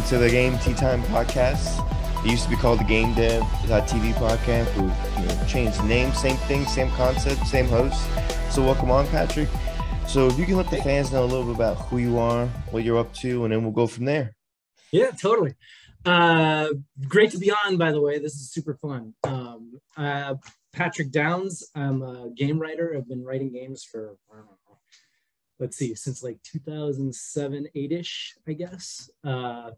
welcome to the Game Tea Time podcast. It used to be called the Game Dev TV podcast. We you know, changed the name, same thing, same concept, same host. So welcome on, Patrick. So if you can let the fans know a little bit about who you are, what you're up to, and then we'll go from there. Yeah, totally. Uh, great to be on, by the way. This is super fun. Um, uh, Patrick Downs. I'm a game writer. I've been writing games for, know, let's see, since like 2007, 8 ish, I guess. Uh,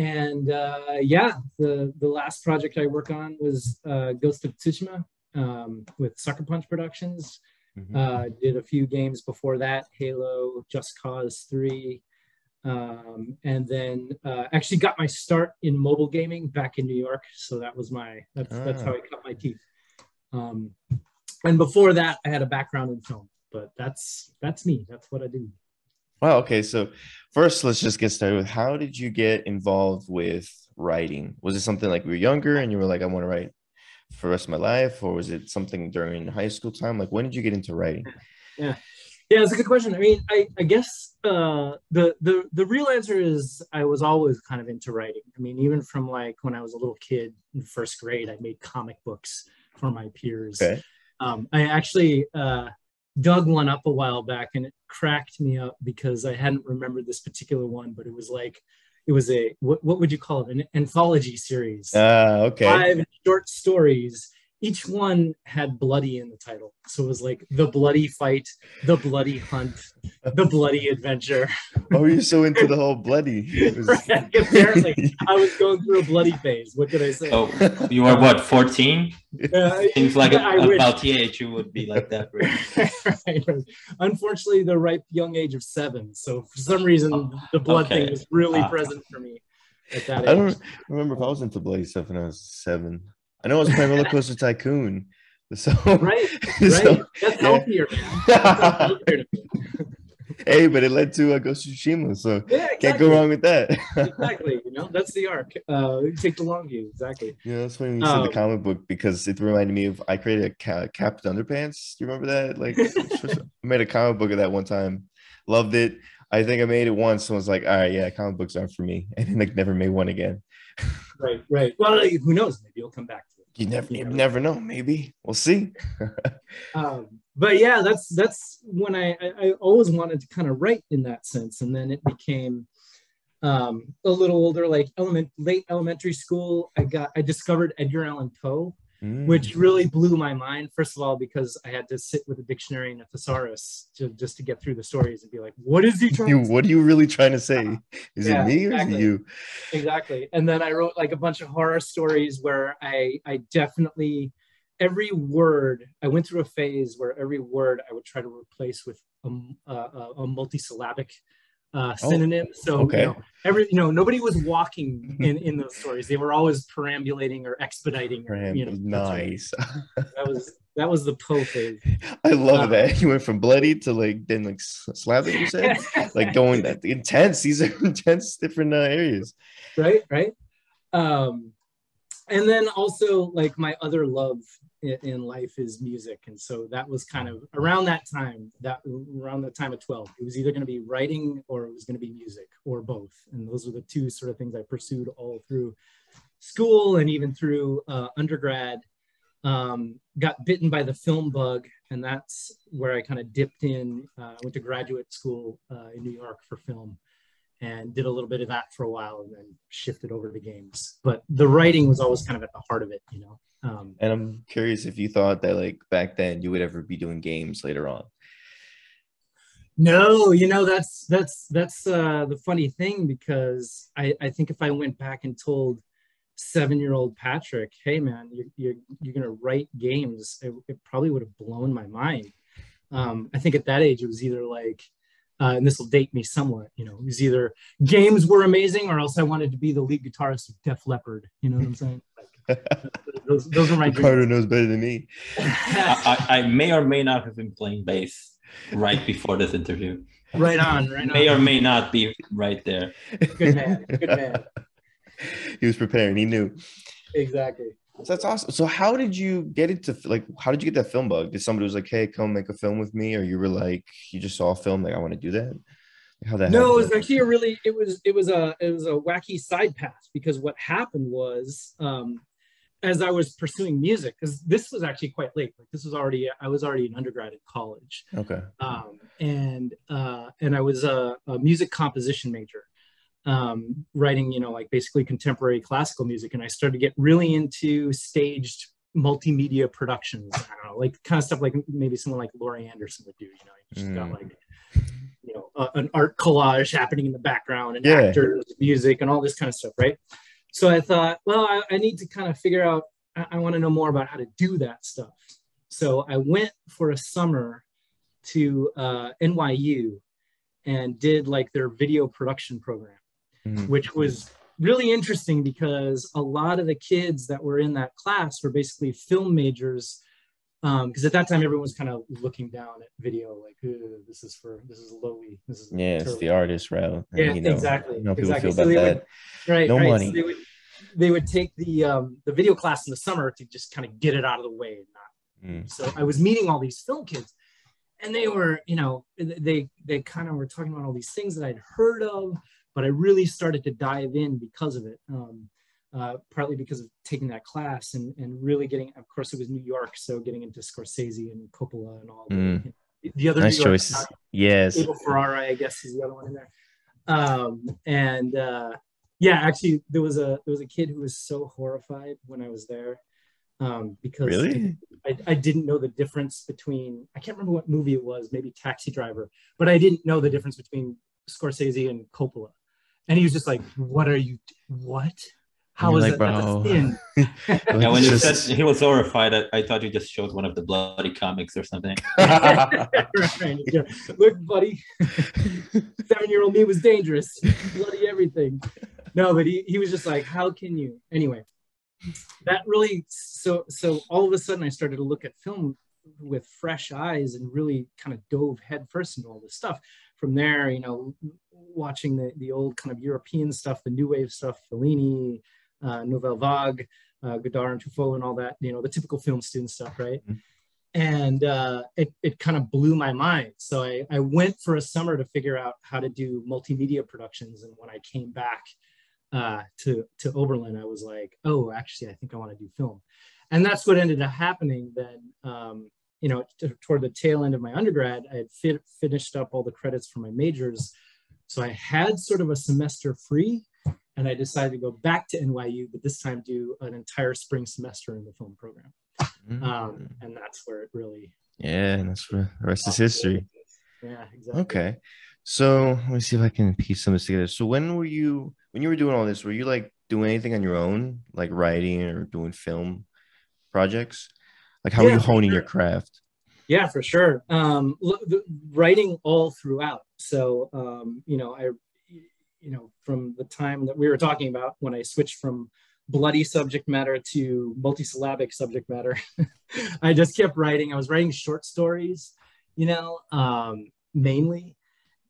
and uh, yeah, the, the last project I worked on was uh, Ghost of Tsushima um, with Sucker Punch Productions. Mm-hmm. Uh, did a few games before that Halo, Just Cause 3 um, and then uh, actually got my start in mobile gaming back in New York. So that was my that's ah. that's how I cut my teeth. Um, and before that, I had a background in film, but that's that's me. That's what I do. Wow. Okay. So first, let's just get started with how did you get involved with writing? Was it something like you were younger and you were like, I want to write for the rest of my life, or was it something during high school time? Like, when did you get into writing? Yeah. Yeah, it's a good question. I mean, I, I guess uh, the the the real answer is I was always kind of into writing. I mean, even from like when I was a little kid in first grade, I made comic books for my peers. Okay. Um, I actually uh, dug one up a while back, and it cracked me up because I hadn't remembered this particular one, but it was like it was a what, what would you call it? An anthology series. Ah, uh, okay. Five short stories each one had bloody in the title. So it was like the bloody fight, the bloody hunt, the bloody adventure. Oh, you're so into the whole bloody. Was... right, apparently, I was going through a bloody phase. What could I say? Oh, you were what, 14? Uh, Seems like a, about the age you would be like that. right, right. Unfortunately, the ripe young age of seven. So for some reason, oh, the blood okay. thing was really uh, present for me at that age. I don't remember if I was into bloody stuff when I was seven. I know I was playing Roller Coaster Tycoon. So right, right. So, That's healthier, man. hey, but it led to a uh, Ghost of Tsushima, so yeah, exactly. can't go wrong with that. exactly, you know that's the arc. Uh, take the long view, exactly. Yeah, that's funny when you um, said the um, comic book because it reminded me of I created a ca- Captain Underpants. Do you remember that? Like, I made a comic book of that one time. Loved it. I think I made it once and was like, all right, yeah, comic books aren't for me, and then like never made one again. right, right. Well, who knows? Maybe you'll come back you never you never know. Maybe we'll see. um, but yeah, that's that's when I, I, I always wanted to kind of write in that sense, and then it became um, a little older, like element late elementary school. I got I discovered Edgar Allan Poe, mm. which really blew my mind. First of all, because I had to sit with a dictionary and a thesaurus to just to get through the stories and be like, what is he trying? You, what are you really trying to say? Is yeah, it me or exactly. is it you? Exactly. And then I wrote like a bunch of horror stories where I I definitely every word I went through a phase where every word I would try to replace with a, a, a multisyllabic uh, oh, synonym. Oh, so okay. you know, every you know nobody was walking in in those stories. They were always perambulating or expediting. Or, you know, nice. that was that was the Poe phase. I love um, that you went from bloody to like then like Slavic. You said like going that intense. These are intense different uh, areas. Right. Right. Um, and then also like my other love in life is music. And so that was kind of around that time that around the time of 12 it was either going to be writing or it was going to be music or both. And those were the two sort of things i pursued all through school and even through uh, undergrad. Um, got bitten by the film bug and that's where i kind of dipped in uh, went to graduate school uh, in new york for film and did a little bit of that for a while and then shifted over to games. But the writing was always kind of at the heart of it you know um, and I'm curious if you thought that like back then you would ever be doing games later on. No, you know that's that's that's uh, the funny thing because I I think if I went back and told seven year old Patrick, hey man, you're you're, you're gonna write games, it, it probably would have blown my mind. Um, I think at that age it was either like, uh, and this will date me somewhat, you know, it was either games were amazing or else I wanted to be the lead guitarist of Def Leppard. You know what I'm saying? those, those are my Ricardo knows better than me. I, I, may or may not have been playing bass right before this interview. Right on, right on. May or may not be right there. Good man, good man. He was preparing. He knew. Exactly. So that's awesome. So how did you get into like how did you get that film bug? Did somebody was like, hey, come make a film with me, or you were like, you just saw a film like I want to do that? How that no, it was happened? actually a really it was it was a it was a wacky side path because what happened was um as I was pursuing music, because this was actually quite late. Like this was already I was already an undergrad at college. okay. um, and uh, and I was a, a music composition major, um, writing you know like basically contemporary classical music, and I started to get really into staged multimedia productions. I don't know, like kind of stuff like maybe someone like Laurie Anderson would do. You know, you just got Mm. like you know a, an art collage happening in the background and Yeah. actors, music, and all this kind of stuff, right? So I thought, well, I, I need to kind of figure out. I, I want to know more about how to do that stuff. So I went for a summer to uh, NYU and did like their video production program, Mhm. which was really interesting because a lot of the kids that were in that class were basically film majors. Because at that time, everyone was kind of looking down at video, like this is for this is lowly. This is Yeah, it's the artist route. and, Yeah, you know, exactly, You know people exactly. feel So about they that. would- right, No right. So money. they would they would take the um, the video class in the summer to just kind of get it out of the way and not Mm. so I was meeting all these film kids, and they were, you know, they they kind of were talking about all these things that I'd heard of, but I really started to dive in because of it. Um, uh, partly because of taking that class and, and really getting, of course, it was New York, so getting into Scorsese and Coppola and all the, Mm. the other Nice New York choices. Yes. Abel Ferrara, I guess, is the other one in there. Um, and uh, yeah, actually, there was a there was a kid who was so horrified when I was there um, because Really? I, I didn't know the difference between I can't remember what movie it was, maybe Taxi Driver, but I didn't know the difference between Scorsese and Coppola, and he was just like, "What are you? What? How You're is like, that? That's a sin." Yeah, when you said he was horrified, I, I thought you just showed one of the bloody comics or something. Right, yeah. Look, buddy, seven-year-old me was dangerous, bloody everything. No, but he, he was just like, how can you? Anyway, that really so so all of a sudden I started to look at film with fresh eyes and really kind of dove headfirst into all this stuff. From there, you know, watching the the old kind of European stuff, the new wave stuff, Fellini, Nouvelle Vague, uh, Godard and Truffaut, and all that. You know, the typical film student stuff, right? Mhm. and uh, it, it kind of blew my mind. So I, I went for a summer to figure out how to do multimedia productions. And when I came back uh, to, to Oberlin, I was like, oh, actually, I think I want to do film. And that's what ended up happening then. Um, you know, t- toward the tail end of my undergrad, I had fi- finished up all the credits for my majors. So I had sort of a semester free and I decided to go back to NYU, but this time do an entire spring semester in the film program. Mm. Um, and that's where it really yeah, and that's where the rest is history. Yeah, exactly. Okay. So let me see if I can piece some of this together. So when were you when you were doing all this, were you like doing anything on your own, like writing or doing film projects? Like how were you honing your craft? Yeah, for sure. Um, look, the, writing all throughout. So, um, you know, I, you know, from the time that we were talking about when I switched from bloody subject matter to multisyllabic subject matter, I just kept writing. I was writing short stories, you know, um, mainly,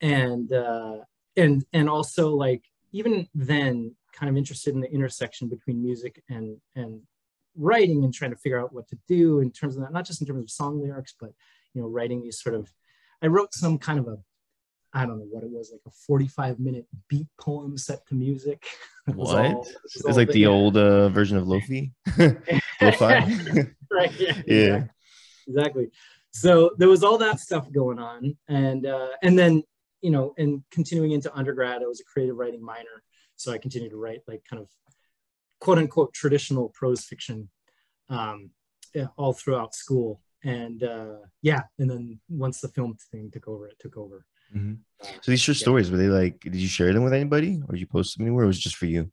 and uh, and and also like even then, kind of interested in the intersection between music and and writing and trying to figure out what to do in terms of that, not just in terms of song lyrics, but you know, writing these sort of. I wrote some kind of a, I don't know what it was, like a 45 minute beat poem set to music. It What? all- it was It's all like the old uh, version of Lofi. Lo-fi. right. Yeah. Yeah. Exactly. exactly. So there was all that stuff going on, and uh, and then you know, and continuing into undergrad, I was a creative writing minor, so I continued to write like kind of quote unquote traditional prose fiction um, yeah, all throughout school. And uh, yeah, and then once the film thing took over, it took over. Mhm. Uh, So these short Yeah. stories, were they like, did you share them with anybody or did you post them anywhere? Or was it just for you?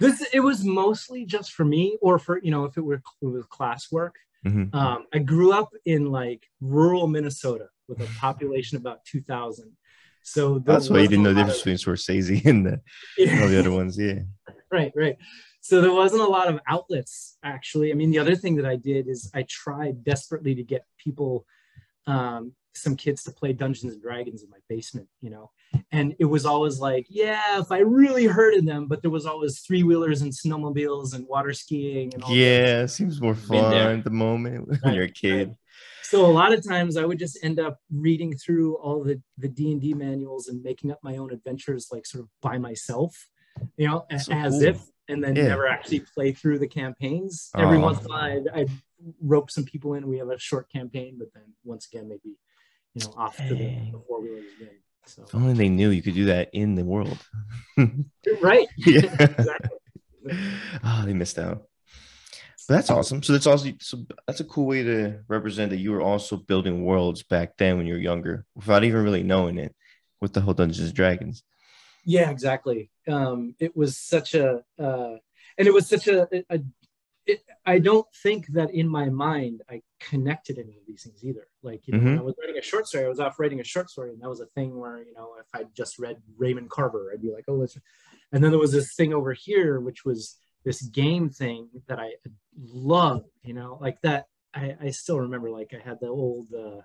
this it was mostly just for me, or for you know, if it were it was classwork. Mhm. Um, I grew up in like rural Minnesota with a population about two thousand. So That's why you didn't know the wasn't a lot difference between Scorsese and the, of- all the other ones. Yeah. right right so there wasn't a lot of outlets actually i mean the other thing that i did is i tried desperately to get people um, some kids to play dungeons and dragons in my basement you know and it was always like yeah if i really hurted them but there was always three wheelers and snowmobiles and water skiing and all that. Yeah. It seems more Been there. fun at the moment when Right, you're a kid. so a lot of times I would just end up reading through all the the D and D manuals and making up my own adventures, like sort of by myself, you know, So as cool. if, and then Yeah. never actually play through the campaigns. Every Aw. once in a while, I'd, I'd rope some people in. We have a short campaign, but then once again, maybe you know, off to the, Dang. the four wheelers again. So If only they knew you could do that in the world. right, yeah. exactly. oh, they missed out. But that's awesome. So that's also so that's a cool way to represent that you were also building worlds back then when you were younger, without even really knowing it, with the whole Dungeons and Dragons. Yeah, exactly. Um, it was such a, uh, and it was such a, a, it, I don't think that in my mind I connected any of these things either. Like, you know, Mhm. I was writing a short story, I was off writing a short story, and that was a thing where, you know, if I just read Raymond Carver, I'd be like, oh, let's. And then there was this thing over here, which was this game thing that I loved, you know, like that. I, I still remember, like, I had the old, uh,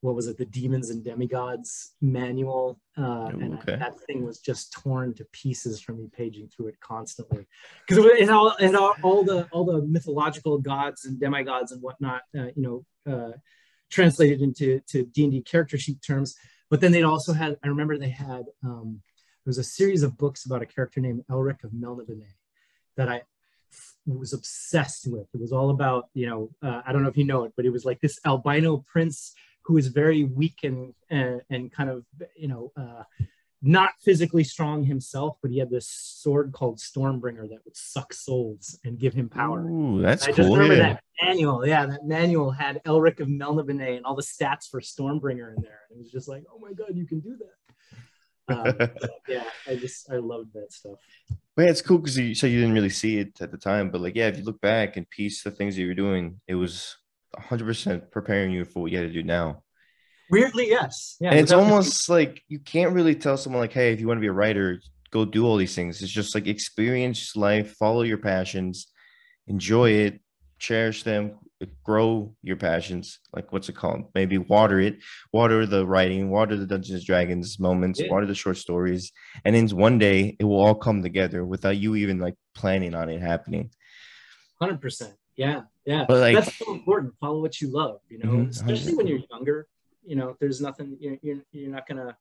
what was it, the Demons and Demigods manual, uh, Ooh, and I- that thing was just torn to pieces from me paging through it constantly, because it, it all it all, all the all the mythological gods and demigods and whatnot, uh, you know, uh, translated into to D and D character sheet terms. But then they'd also had, I remember they had um, there was a series of books about a character named Elric of Melniboné that I was obsessed with. It was all about, you know, uh, I don't know if you know it, but it was like this albino prince who is very weak and and, and kind of, you know, uh, not physically strong himself, but he had this sword called Stormbringer that would suck souls and give him power. Ooh, that's I just cool. remember Yeah. that manual. Yeah, that manual had Elric of Melniboné and all the stats for Stormbringer in there. And it was just like, oh my god, you can do that. Um, yeah, I just I loved that stuff. But yeah, it's cool because you said you didn't really see it at the time, but like, yeah, if you look back and piece the things that you were doing, it was 100% preparing you for what you had to do now. Weirdly, yes. Yeah, and it's almost like you can't really tell someone like, hey, if you want to be a writer, go do all these things. It's just like experience life, follow your passions, enjoy it, cherish them, grow your passions. Like what's it called? Maybe water it, water the writing, water the Dungeons and Dragons moments, Yeah. water the short stories, and then one day it will all come together without you even like planning on it happening. Hundred percent. Yeah, yeah. But, like- that's so important. Follow what you love. You know, Mhm, especially when you're younger. You know, there's nothing. You're you're, you're not gonna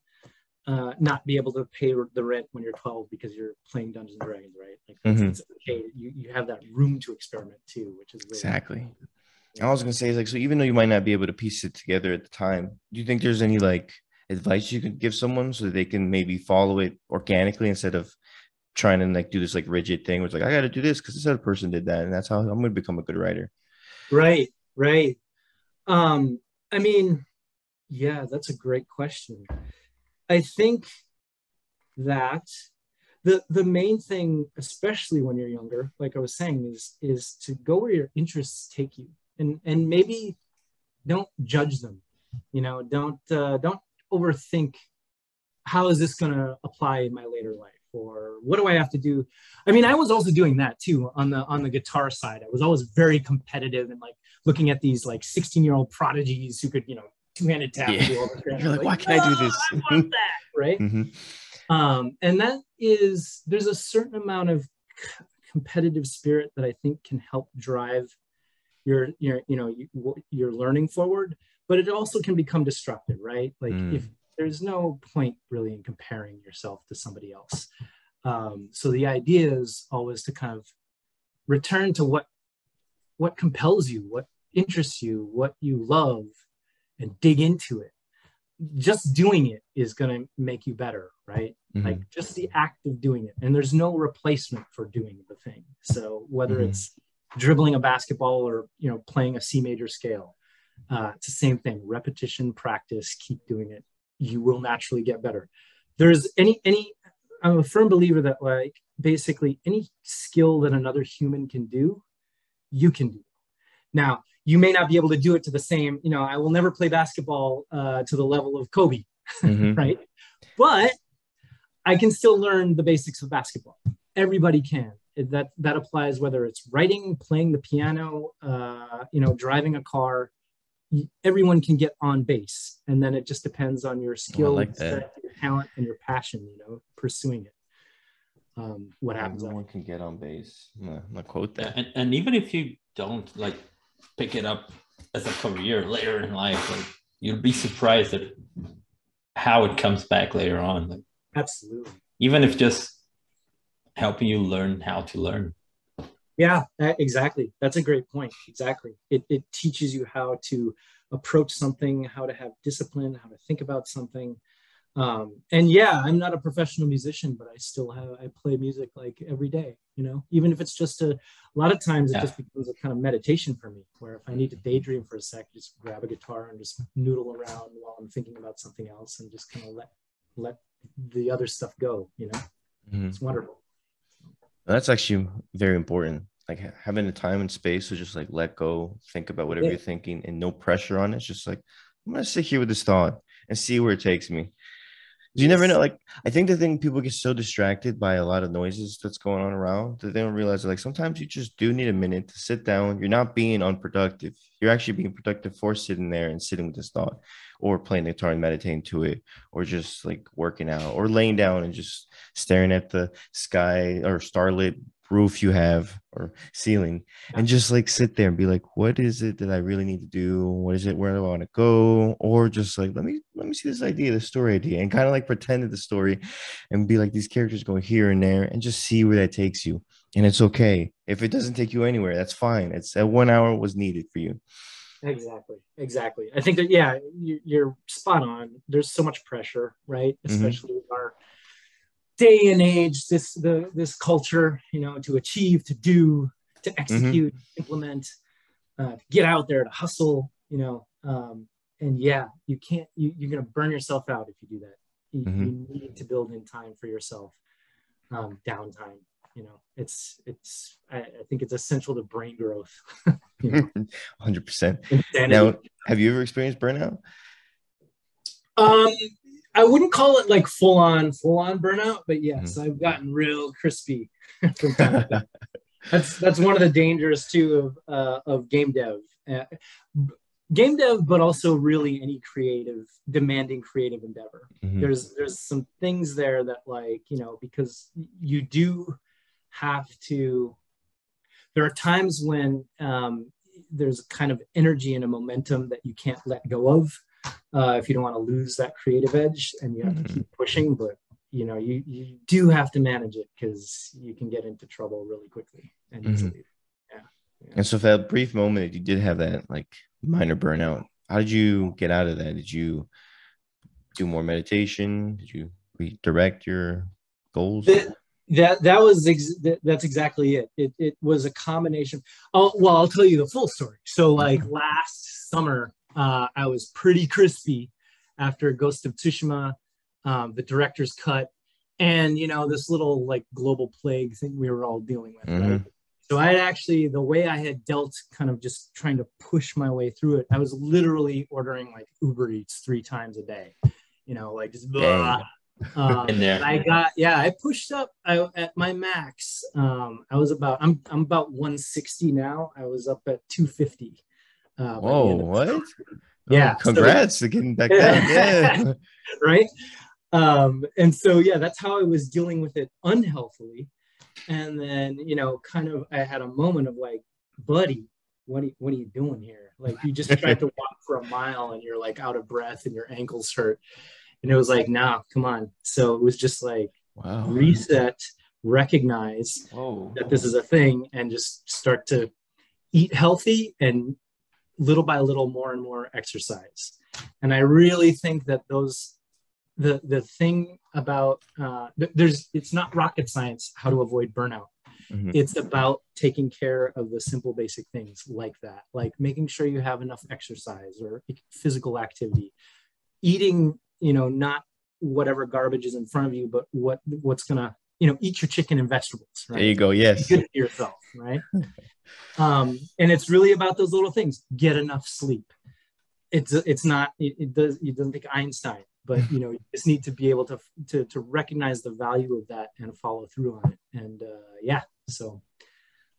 uh, not be able to pay the rent when you're 12 because you're playing Dungeons and Dragons, right? Like Mhm. it's okay. You you have that room to experiment too, which is really Exactly. I was gonna say is like so even though you might not be able to piece it together at the time, do you think there's any like advice you could give someone so that they can maybe follow it organically instead of trying to like do this like rigid thing it's like I gotta do this because this other person did that and that's how I'm gonna become a good writer. Right, right. Um, I mean, yeah, that's a great question. I think that the the main thing, especially when you're younger, like I was saying, is is to go where your interests take you, and and maybe don't judge them. You know, don't uh, don't overthink how is this going to apply in my later life or what do i have to do i mean i was also doing that too on the on the guitar side i was always very competitive and like looking at these like 16 year old prodigies who could you know two-handed tap Yeah. do all the crap. You're like, why can't I do "Oh, this?" I want that right Mhm. um, and that is there's a certain amount of c- competitive spirit that i think can help drive your your you know you, your learning forward but it also can become destructive right like Mm. if there's no point really in comparing yourself to somebody else. Um, so the idea is always to kind of return to what what compels you what interests you what you love and dig into it. Just doing it is going to make you better right? Mhm. like just the act of doing it. And there's no replacement for doing the thing. So whether Mhm. it's dribbling a basketball or you know playing a c major scale uh, it's the same thing. Repetition practice keep doing it you will naturally get better there's any any i'm a firm believer that like basically any skill that another human can do you can do now you may not be able to do it to the same you know i will never play basketball uh, to the level of kobe Mhm. right? But I can still learn the basics of basketball. Everybody can. That that applies whether it's writing, playing the piano, uh, you know, driving a car. Y- Everyone can get on base, and then it just depends on your skill, like that. set, your talent, and your passion. You know, pursuing it. Um, what happens? Everyone can get on base. I'm I'm gonna quote Yeah, that. and, and even if you don't like pick it up as a career later in life, like you'll be surprised at how it comes back later on. Like Absolutely. even if just helping you learn how to learn. Yeah, exactly. That's a great point. Exactly. It, it teaches you how to approach something, how to have discipline, how to think about something. Um, and yeah, I'm not a professional musician, but I still have, I play music like every day, you know, even if it's just a, a lot of times it Yeah. just becomes a kind of meditation for me, where if I need to daydream for a sec, just grab a guitar and just noodle around while I'm thinking about something else and just kind of let, let the other stuff go, you know, Mhm. it's wonderful. That's actually very important. Like having the time and space to just like let go, think about whatever Yeah. you're thinking, and no pressure on it. It's just like I'm gonna sit here with this thought and see where it takes me. You never know. Like I think the thing people get so distracted by a lot of noises that's going on around that they don't realize that, like sometimes you just do need a minute to sit down. You're not being unproductive. You're actually being productive for sitting there and sitting with this thought, or playing the guitar and meditating to it, or just like working out, or laying down and just staring at the sky or starlit roof you have or ceiling and just like sit there and be like what is it that i really need to do what is it where do i want to go or just like let me let me see this idea this story idea and kind of like pretend that the story and be like these characters going here and there and just see where that takes you and it's okay if it doesn't take you anywhere that's fine it's that one hour was needed for you Exactly. Exactly. I think that yeah, you, you're spot on. There's so much pressure, right? Mhm. Especially with our day and age, this the this culture, you know, to achieve, to do, to execute, implement, uh, to get out there, to hustle, you know. Um, and yeah, you can't. You, you're gonna burn yourself out if you do that. You, you need to build in time for yourself, um, downtime. You know, it's it's. I, I think it's essential to brain growth. 100% insanity. now have you ever experienced burnout Um, I wouldn't call it like full on, full on burnout, but yes, Mm-hmm. I've gotten real crispy from time to time. That's that's one of the dangers too of uh, of game dev, uh, game dev, but also really any creative, demanding creative endeavor. Mhm. There's there's some things there that like you know because you do have to. There are times when um, there's kind of energy and a momentum that you can't let go of uh, if you don't want to lose that creative edge and you have to keep pushing but you know you, you do have to manage it because you can get into trouble really quickly and Mhm. easily And so, for that brief moment that you did have that like minor burnout, how did you get out of that? Did you do more meditation? Did you redirect your goals? That- that that was ex- that's exactly it. it it was a combination oh well i'll tell you the full story so like last summer uh, i was pretty crispy after ghost of tsushima um, the director's cut and you know this little like global plague thing we were all dealing with right so i actually the way i had dealt kind of just trying to push my way through it i was literally ordering like uber eats three times a day you know like just blah. Um, In there. I got yeah, I pushed up I, at my max. Um, I was about I'm I'm about 160 now. I was up at 250. Uh, Whoa, what? Oh, Yeah, so- congrats to getting back down. Yeah. right? Um, and so yeah, that's how I was dealing with it unhealthily. And then you know, kind of, I had a moment of like, buddy, what are you, what are you doing here? Like you just tried to walk for a mile and you're like out of breath and your ankles hurt. And it was like, nah, come on. So it was just like wow. reset, recognize Whoa. that this is a thing, and just start to eat healthy and little by little more and more exercise. And I really think that those the the thing about uh, there's it's not rocket science how to avoid burnout. Mhm. It's about taking care of the simple basic things like that, like making sure you have enough exercise or physical activity, eating, you know, not whatever garbage is in front of you, but what what's gonna, you know, eat your chicken and vegetables. Right? There you go. Yes. Be good to yourself, right? um, and it's really about those little things. Get enough sleep. It's it's not it, it does it doesn't take Einstein, but you know you just need to be able to to to recognize the value of that and follow through on it. And uh, yeah, so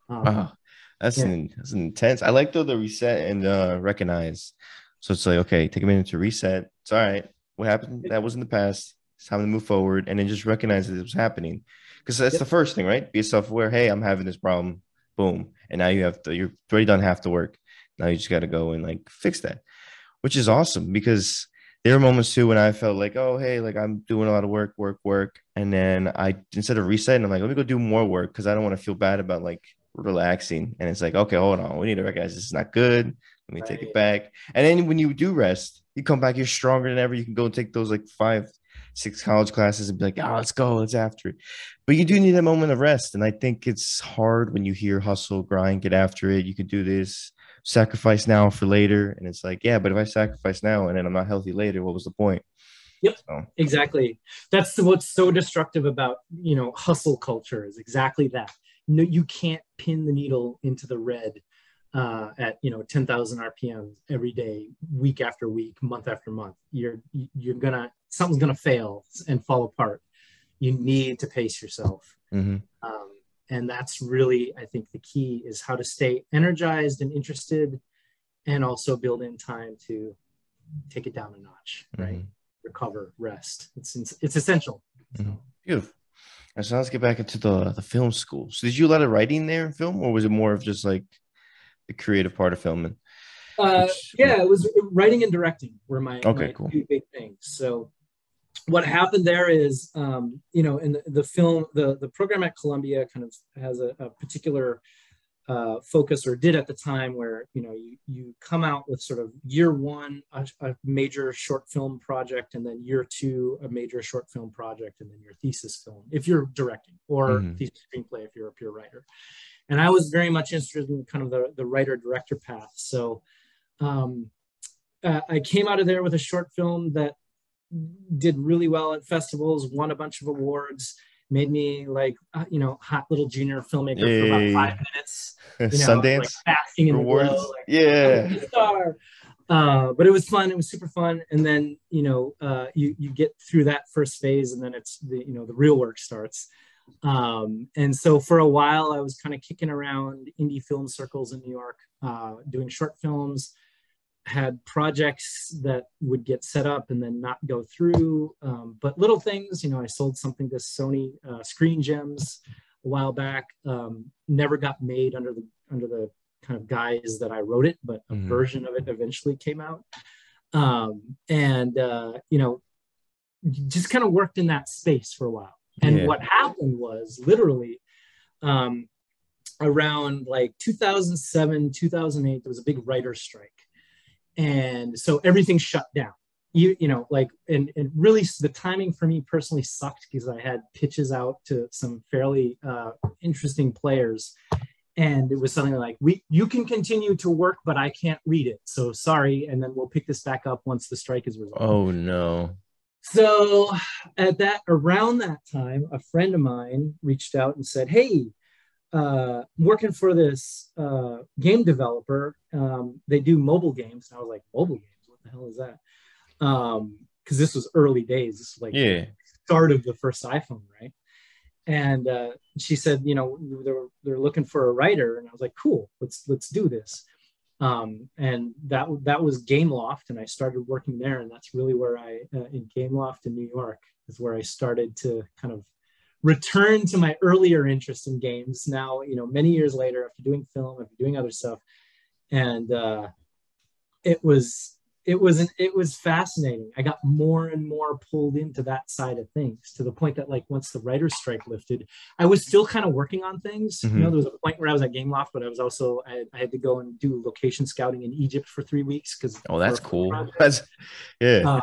um, Wow. That's Yeah. an that's intense. I like though the reset and uh recognize. So it's like, okay, take a minute to reset. It's all right. What happened? That was in the past. It's time to move forward and then just recognize that it was happening. Because that's Yep. the first thing, right? Be self-aware. Hey, I'm having this problem. Boom. And now you have to, you've already done half the work. Now you just got to go and like fix that, which is awesome because there are moments too when I felt like, oh, hey, like I'm doing a lot of work, work, work. And then I, instead of resetting, I'm like, let me go do more work because I don't want to feel bad about like relaxing. And it's like, okay, hold on. We need to recognize this is not good. Let me take it back. And then when you do rest, you come back, you're stronger than ever. You can go and take those like five, six college classes and be like, oh, let's go, let's after it. But you do need a moment of rest. And I think it's hard when you hear hustle, grind, get after it. You could do this, sacrifice now for later. And it's like, yeah, but if I sacrifice now and then I'm not healthy later, what was the point? Yep. So, exactly that's what's so destructive about you know hustle culture is exactly that no you can't pin the needle into the red uh, at you know 10,000 rpm every day week after week month after month you're you're gonna something's gonna fail and fall apart you need to pace yourself mhm. um, and that's really i think the key is how to stay energized and interested and also build in time to take it down a notch right Mhm. recover rest it's it's essential Mhm. Beautiful. And so let's get back into the the film school. So did you do a lot of writing there in film, or was it more of just like the creative part of filming? uh, Which- yeah it was writing and directing were my, Okay, my cool. two big things so what happened there is um, you know in the, the film the the program at columbia kind of has a, a particular uh, focus or did at the time where you know you, you come out with sort of year one a, a major short film project and then year two a major short film project and then your thesis film if you're directing or Mhm. thesis screenplay if you're a pure writer and i was very much interested in kind of the, the writer director path so um, uh, i came out of there with a short film that did really well at festivals won a bunch of awards made me like uh, you know hot little junior filmmaker for about five minutes you know, Sundance like basking in rewards. the glow, like, yeah. Star. Uh, but it was fun. It was super fun. And then you know, uh, you you get through that first phase, and then it's the you know the real work starts. Um, and so for a while, I was kind of kicking around indie film circles in New York, uh, doing short films. Had projects that would get set up and then not go through, um, but little things. You know, I sold something to Sony uh, Screen Gems a while back. Um, never got made under the under the kind of guise that I wrote it, but a Mhm. version of it eventually came out. Um, and uh, you know, just kind of worked in that space for a while. And Yeah. what happened was literally um, around like 2007, 2008, there was a big writer's strike. And so everything shut down. You, you know, like, and, and really the timing for me personally sucked because I had pitches out to some fairly uh, interesting players and it was something like we you can continue to work but i can't read it so sorry and then we'll pick this back up once the strike is resolved Oh no. So at that around that time a friend of mine reached out and said hey uh, I'm working for this uh, game developer. Um, they do mobile games. And i was like mobile games? What the hell is that? Because this was early days. This was like Yeah. start of the first iPhone, right? And uh, she said, you know, they're they're looking for a writer, and I was like, cool, let's let's do this. Um, and that that was Gameloft, and I started working there, and that's really where I uh, in Gameloft in New York is where I started to kind of return to my earlier interest in games. Now, you know, many years later, after doing film, after doing other stuff, and uh, it was it was an, it was fascinating. I got more and more pulled into that side of things to the point that like once the writer's strike lifted, I was still kind of working on things. You know, Mhm. there was a point where I was at Gameloft, but I was also I, I had to go and do location scouting in Egypt for three weeks because Oh, that's cool. That's yeah. Uh,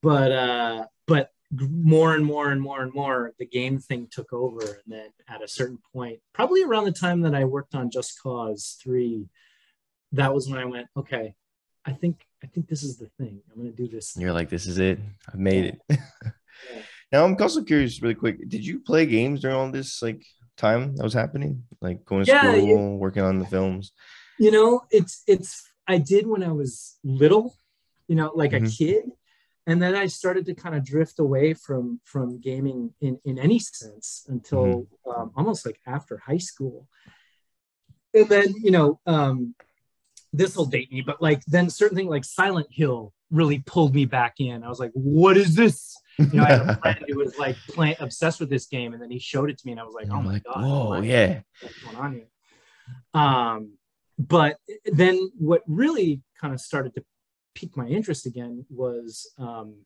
but uh but more and more and more and more the game thing took over and then at a certain point probably around the time that i worked on just cause 3 that was when i went okay i think i think this is the thing i'm going to do this You're like, this is it. I've made it. now I'm also curious, really quick. Did you play games during all this like time that was happening? Like going to Yeah, school, working on the films. you know it's it's i did when i was little you know like a Mhm. kid and then i started to kind of drift away from from gaming in in any sense until um, almost like after high school and then you know um this will date me but like then certain thing like silent hill really pulled me back in i was like what is this you know i had a friend who was like playing obsessed with this game and then he showed it to me and i was like oh I'm my like, god oh yeah. what's going on here. Um, but then what really kind of started to pique my interest again was um,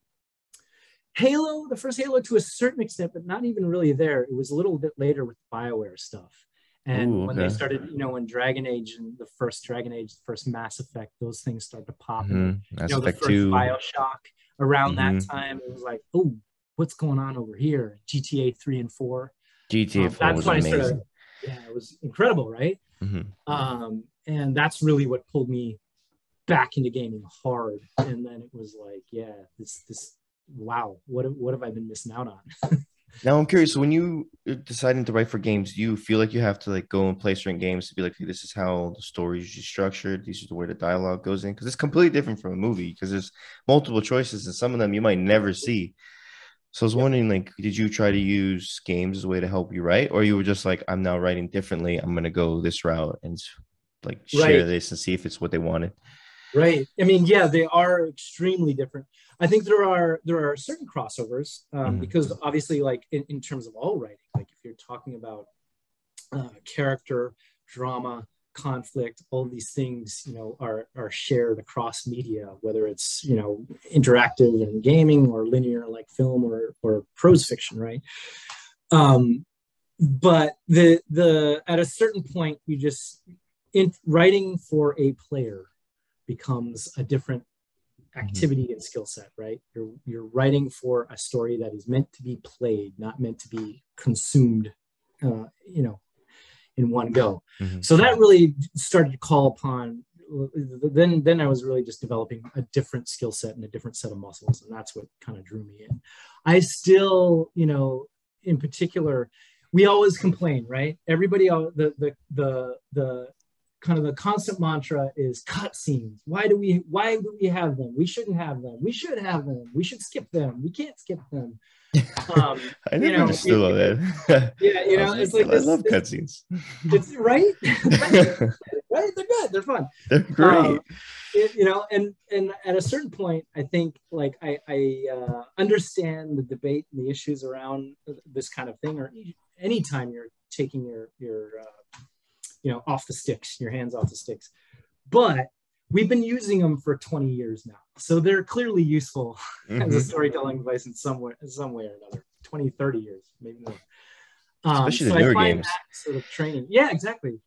Halo, the first Halo to a certain extent, but not even really there. It was a little bit later with Bioware stuff. And Ooh, when they started, you know, when Dragon Age and the first Dragon Age, the first Mass Effect, those things start to pop. Mhm. Mass you know, the Effect first 2. Bioshock around that Mhm. time, it was like, oh, what's going on over here? GTA 3 and 4. GTA Um, 4 was amazing. started- yeah, it was incredible, right? Mhm. um, and that's really what pulled me back into gaming hard and then it was like yeah this this wow what what have i been missing out on Now I'm curious. So when you are deciding to write for games, do you feel like you have to like go and play certain games to be like, hey, this is how the story is structured. These are the way the dialogue goes in because it's completely different from a movie because there's multiple choices and some of them you might never see. So I was wondering, like, did you try to use games as a way to help you write, or you were just like, I'm now writing differently. I'm gonna go this route and like share Right. this and see if it's what they wanted. Right. I mean yeah they are extremely different. I think there are there are certain crossovers um, Mhm. because obviously like in, in terms of all writing like if you're talking about uh, character drama conflict all these things you know are are shared across media whether it's you know interactive and gaming or linear like film or or prose fiction right? Um but the the at a certain point you just in writing for a player becomes a different activity and skill set right? You're you're writing for a story that is meant to be played not meant to be consumed uh, you know in one go. Mhm. so that really started to call upon then then i was really just developing a different skill set and a different set of muscles and that's what kind of drew me in. I still you know in particular we always complain right? Everybody the the the the kind of the constant mantra is cut scenes why do we why do we have them? We shouldn't have them. We should have them. We should skip them. We can't skip them. Um I you never know, understood all that. yeah you know it's like I this, love cutscenes. it's right? Right? They're good. They're fun. They're great. Um, it- you know and and at a certain point i think like i i uh, understand the debate and the issues around this kind of thing or anytime you're taking your your uh, you know off the sticks your hands off the sticks but we've been using them for 20 years now so they're clearly useful as a Mhm. storytelling device in some way some way or another 20 30 years maybe more um, Especially the so I newer find games. that sort of training yeah exactly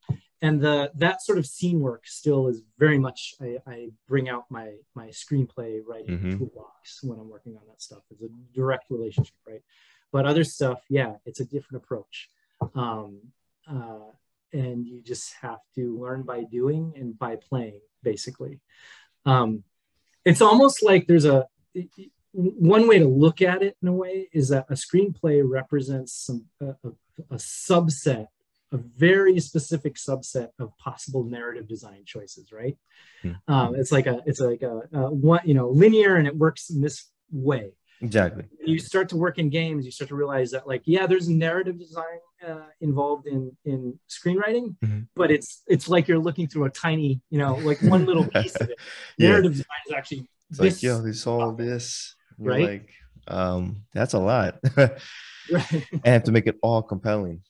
and the that sort of scene work still is very much I, I bring out my my screenplay writing Mhm. toolbox when I'm working on that stuff. It's a direct relationship, right? But other stuff, yeah, it's a different approach, um, uh, and you just have to learn by doing and by playing, basically. Um, it's almost like there's a one way to look at it in a way is that a screenplay represents some a, a, a subset a very specific subset of possible narrative design choices right Hmm. um, it's like a it's like a, a one you know linear and it works in this way Exactly. you start to work in games you start to realize that like yeah there's narrative design uh, involved in in screenwriting Mhm. but it's it's like you're looking through a tiny you know like one little piece of it Yeah. narrative design is actually It's this like, yo, there's all this. Right? Like, um, that's a lot. and right have to make it all compelling.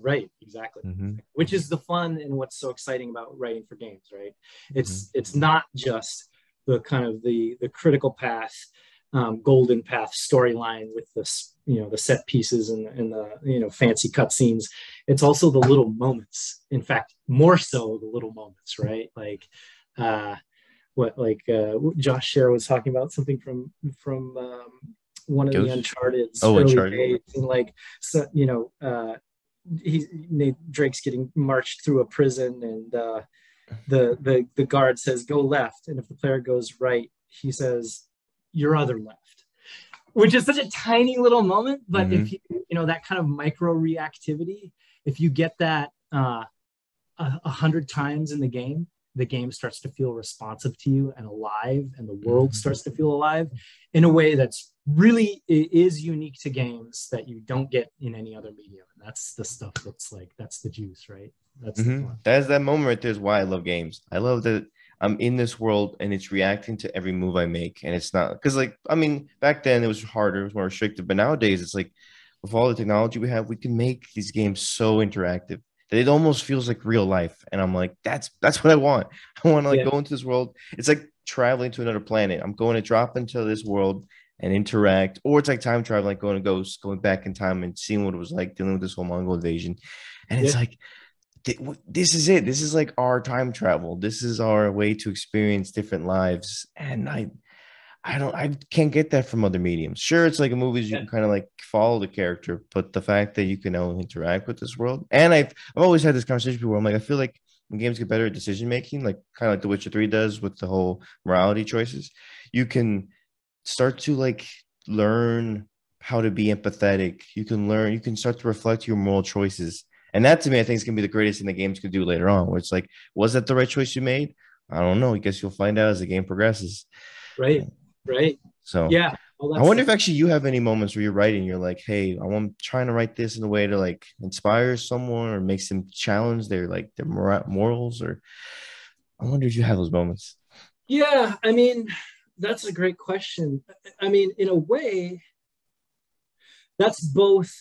right exactly Mhm. which is the fun and what's so exciting about writing for games right it's Mm-hmm. it's not just the kind of the the critical path um, golden path storyline with this you know the set pieces and, and the you know fancy cutscenes it's also the little moments in fact more so the little moments right like uh what like uh Josh Scherr was talking about something from from um one of the Ghost? uncharted Oh, Uncharted. and like so you know uh he Nate Drake's getting marched through a prison and uh, the the the guard says go left and if the player goes right he says your other left which is such a tiny little moment but if you you know that kind of micro reactivity if you get that uh, a, a hundred times in the game the game starts to feel responsive to you and alive and the world Mhm. starts to feel alive in a way that's really is unique to games that you don't get in any other medium and that's the stuff that's like that's the juice right that's the Mhm. fun. That's that moment right there is why I love games. I love that I'm in this world and it's reacting to every move I make. And it's not because like I mean, back then it was harder, it was more restrictive, but nowadays it's like with all the technology we have, we can make these games so interactive. that it almost feels like real life. And I'm like, that's that's what I want. I want to like Yeah. go into this world. It's like traveling to another planet. I'm going to drop into this world and interact, or it's like time travel, like going to ghost, going back in time and seeing what it was like dealing with this whole Mongol invasion. And it's like this is it. This is like our time travel. This is our way to experience different lives. And I I don't I can't get that from other mediums. Sure, it's like a movies you can kind of like follow the character, but the fact that you can now interact with this world. And I've I've always had this conversation before. I'm like, I feel like when games get better at decision making, like kind of like The Witcher 3 does with the whole morality choices, you can start to like learn how to be empathetic. You can learn, you can start to reflect your moral choices. And that to me, I think is gonna be the greatest thing the games could do later on, where it's like, was that the right choice you made? I don't know. I guess you'll find out as the game progresses. Right. Right. So Yeah. Well, I wonder if actually you have any moments where you're writing, you're like, hey, I'm trying to write this in a way to like inspire someone or makes them challenge their like their mora- morals, or I wonder if you have those moments. Yeah, I mean, that's a great question. I mean, in a way, that's both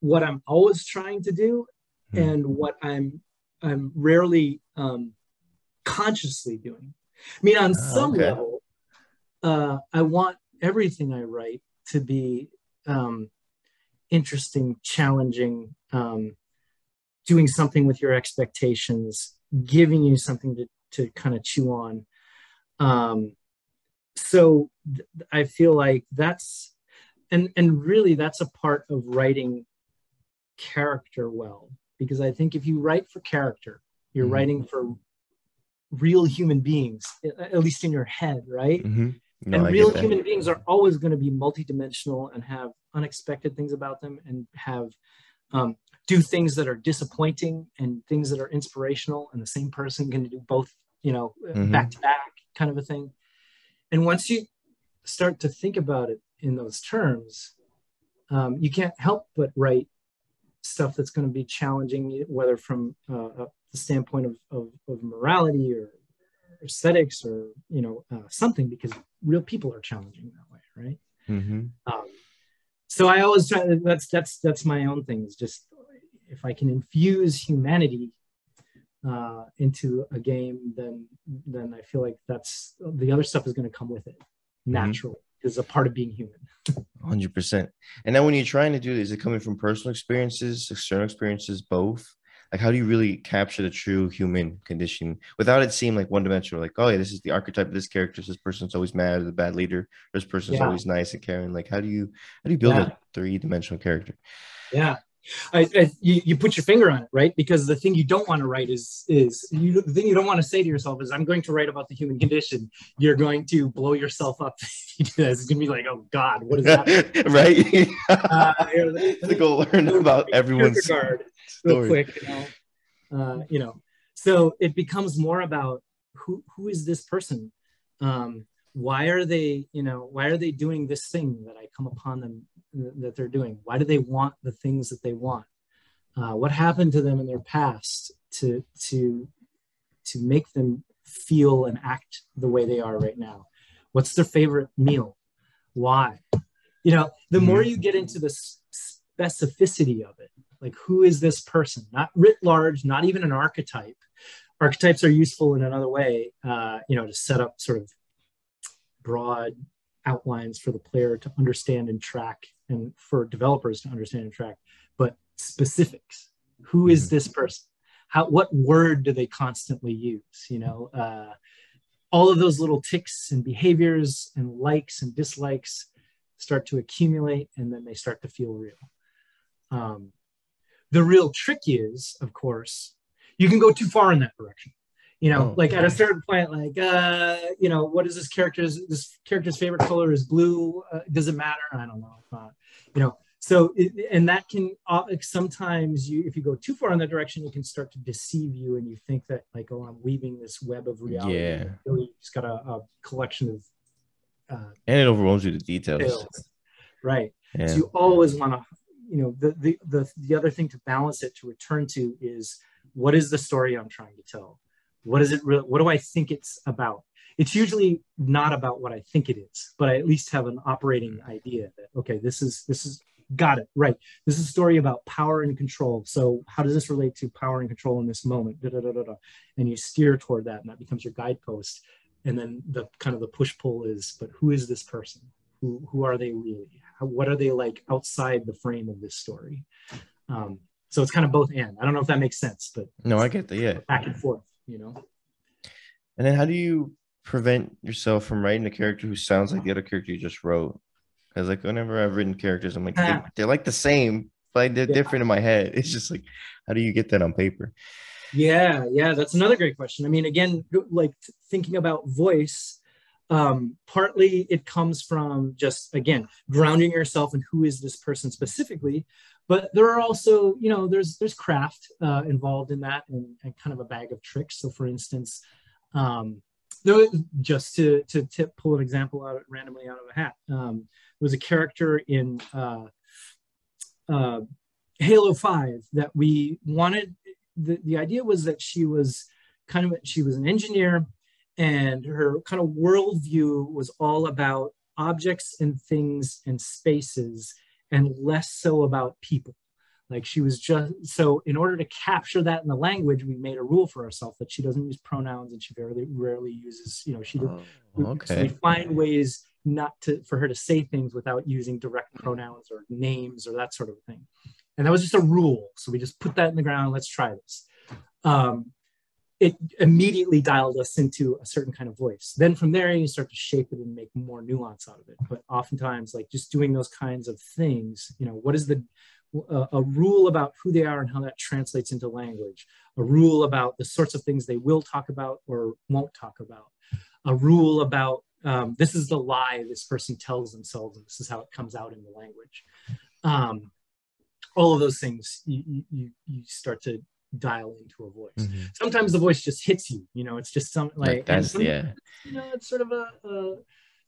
what I'm always trying to do Hmm. and what I'm I'm rarely um, consciously doing. I mean, on Ah, some okay. level, uh, I want everything I write to be um, interesting, challenging, um, doing something with your expectations, giving you something to, to kind of chew on. Um, so th- I feel like that's, and, and really that's a part of writing character well, because I think if you write for character, you're Mhm. writing for real human beings, at least in your head, right? Mhm. No, and I real human beings are always going to be multidimensional and have unexpected things about them and have um, do things that are disappointing and things that are inspirational and the same person can do both you know Mhm. back to back kind of a thing and once you start to think about it in those terms um, you can't help but write stuff that's going to be challenging whether from uh, uh, the standpoint of, of, of morality or aesthetics or you know uh, something because real people are challenging that way right? Mhm. um, so i always try that's that's that's my own thing is just if i can infuse humanity uh, into a game then then i feel like that's the other stuff is going to come with it naturally is a part of being human Hundred percent. And then when you're trying to do this, is it coming from personal experiences, external experiences, both? Like, how do you really capture the true human condition without it seeming like one dimensional? Like, oh yeah, this is the archetype of this character. This person's always mad, or the bad leader. This person's Yeah. always nice and caring. Like, how do you how do you build Yeah. a three dimensional character? Yeah. I, I, you, you put your finger on it, right? Because the thing you don't want to write is is you, the thing you don't want to say to yourself is I'm going to write about the human condition. You're going to blow yourself up. if you do that. It's going to be like, oh God, what is that? right? uh, here, let me- to go learn about everyone's Kierkegaard real story. quick. You know, uh, you know, so it becomes more about who who is this person? Um, why are they, you know, why are they doing this thing that I come upon them that they're doing? Why do they want the things that they want? Uh, what happened to them in their past to to to make them feel and act the way they are right now? What's their favorite meal? Why? You know, the more you get into the specificity of it, like who is this person? Not writ large, not even an archetype. Archetypes are useful in another way, uh, you know, to set up sort of broad outlines for the player to understand and track and for developers to understand and track but specifics. Who is Mhm. this person? How what word do they constantly use you know? Uh, all of those little ticks and behaviors and likes and dislikes start to accumulate and then they start to feel real. Um, the real trick is of course you can go too far in that direction you know Oh, like at a certain point like uh you know what is this character's this character's favorite color is blue uh, does it matter? I don't know uh, you know. So it, and that can uh, like, sometimes you if you go too far in that direction it can start to deceive you and you think that like oh i'm weaving this web of reality. Yeah. really you just got a, a collection of uh, and it overwhelms you with the details. right. Yeah. so you always want to you know the, the the the other thing to balance it to return to is what is the story i'm trying to tell what is it really what do i think it's about? It's usually not about what i think it is but i at least have an operating idea that okay this is this is got it right. This is a story about power and control. So how does this relate to power and control in this moment? Da, da, da, da, da. and you steer toward that and that becomes your guidepost. And then the kind of the push pull is but who is this person? Who who are they really? How, what are they like outside the frame of this story? Um, so it's kind of both and. I don't know if that makes sense but No, I get that. Yeah. back and forth you know And then how do you prevent yourself from writing a character who sounds like the other character you just wrote? Because like whenever I've written characters, I'm like they're, they're like the same, but they're Yeah. different in my head. It's just like, how do you get that on paper? Yeah, yeah, that's another great question. I mean, again, like thinking about voice, um, partly it comes from just again grounding yourself in who is this person specifically, but there are also, you know, there's there's craft uh, involved in that and, and kind of a bag of tricks. So, for instance, um, there was, just to to tip, pull an example out randomly out of a hat, um, there was a character in uh, uh, Halo Five that we wanted the, the idea was that she was kind of she was an engineer and her kind of worldview was all about objects and things and spaces and less so about people like she was just so in order to capture that in the language we made a rule for ourselves that she doesn't use pronouns and she very rarely uses you know she Oh, so we find ways not to for her to say things without using direct pronouns or names or that sort of thing. And that was just a rule. So we just put that in the ground. Let's try this. Um, it immediately dialed us into a certain kind of voice. Then from there, you start to shape it and make more nuance out of it. But oftentimes, like just doing those kinds of things, you know, what is the a, a rule about who they are and how that translates into language, a rule about the sorts of things they will talk about or won't talk about, a rule about um, this is the lie this person tells themselves, and this is how it comes out in the language. Um, all of those things you, you, you start to dial into a voice. Mhm. Sometimes the voice just hits you, you know, it's just some like, that's yeah. you know, it's sort of a, a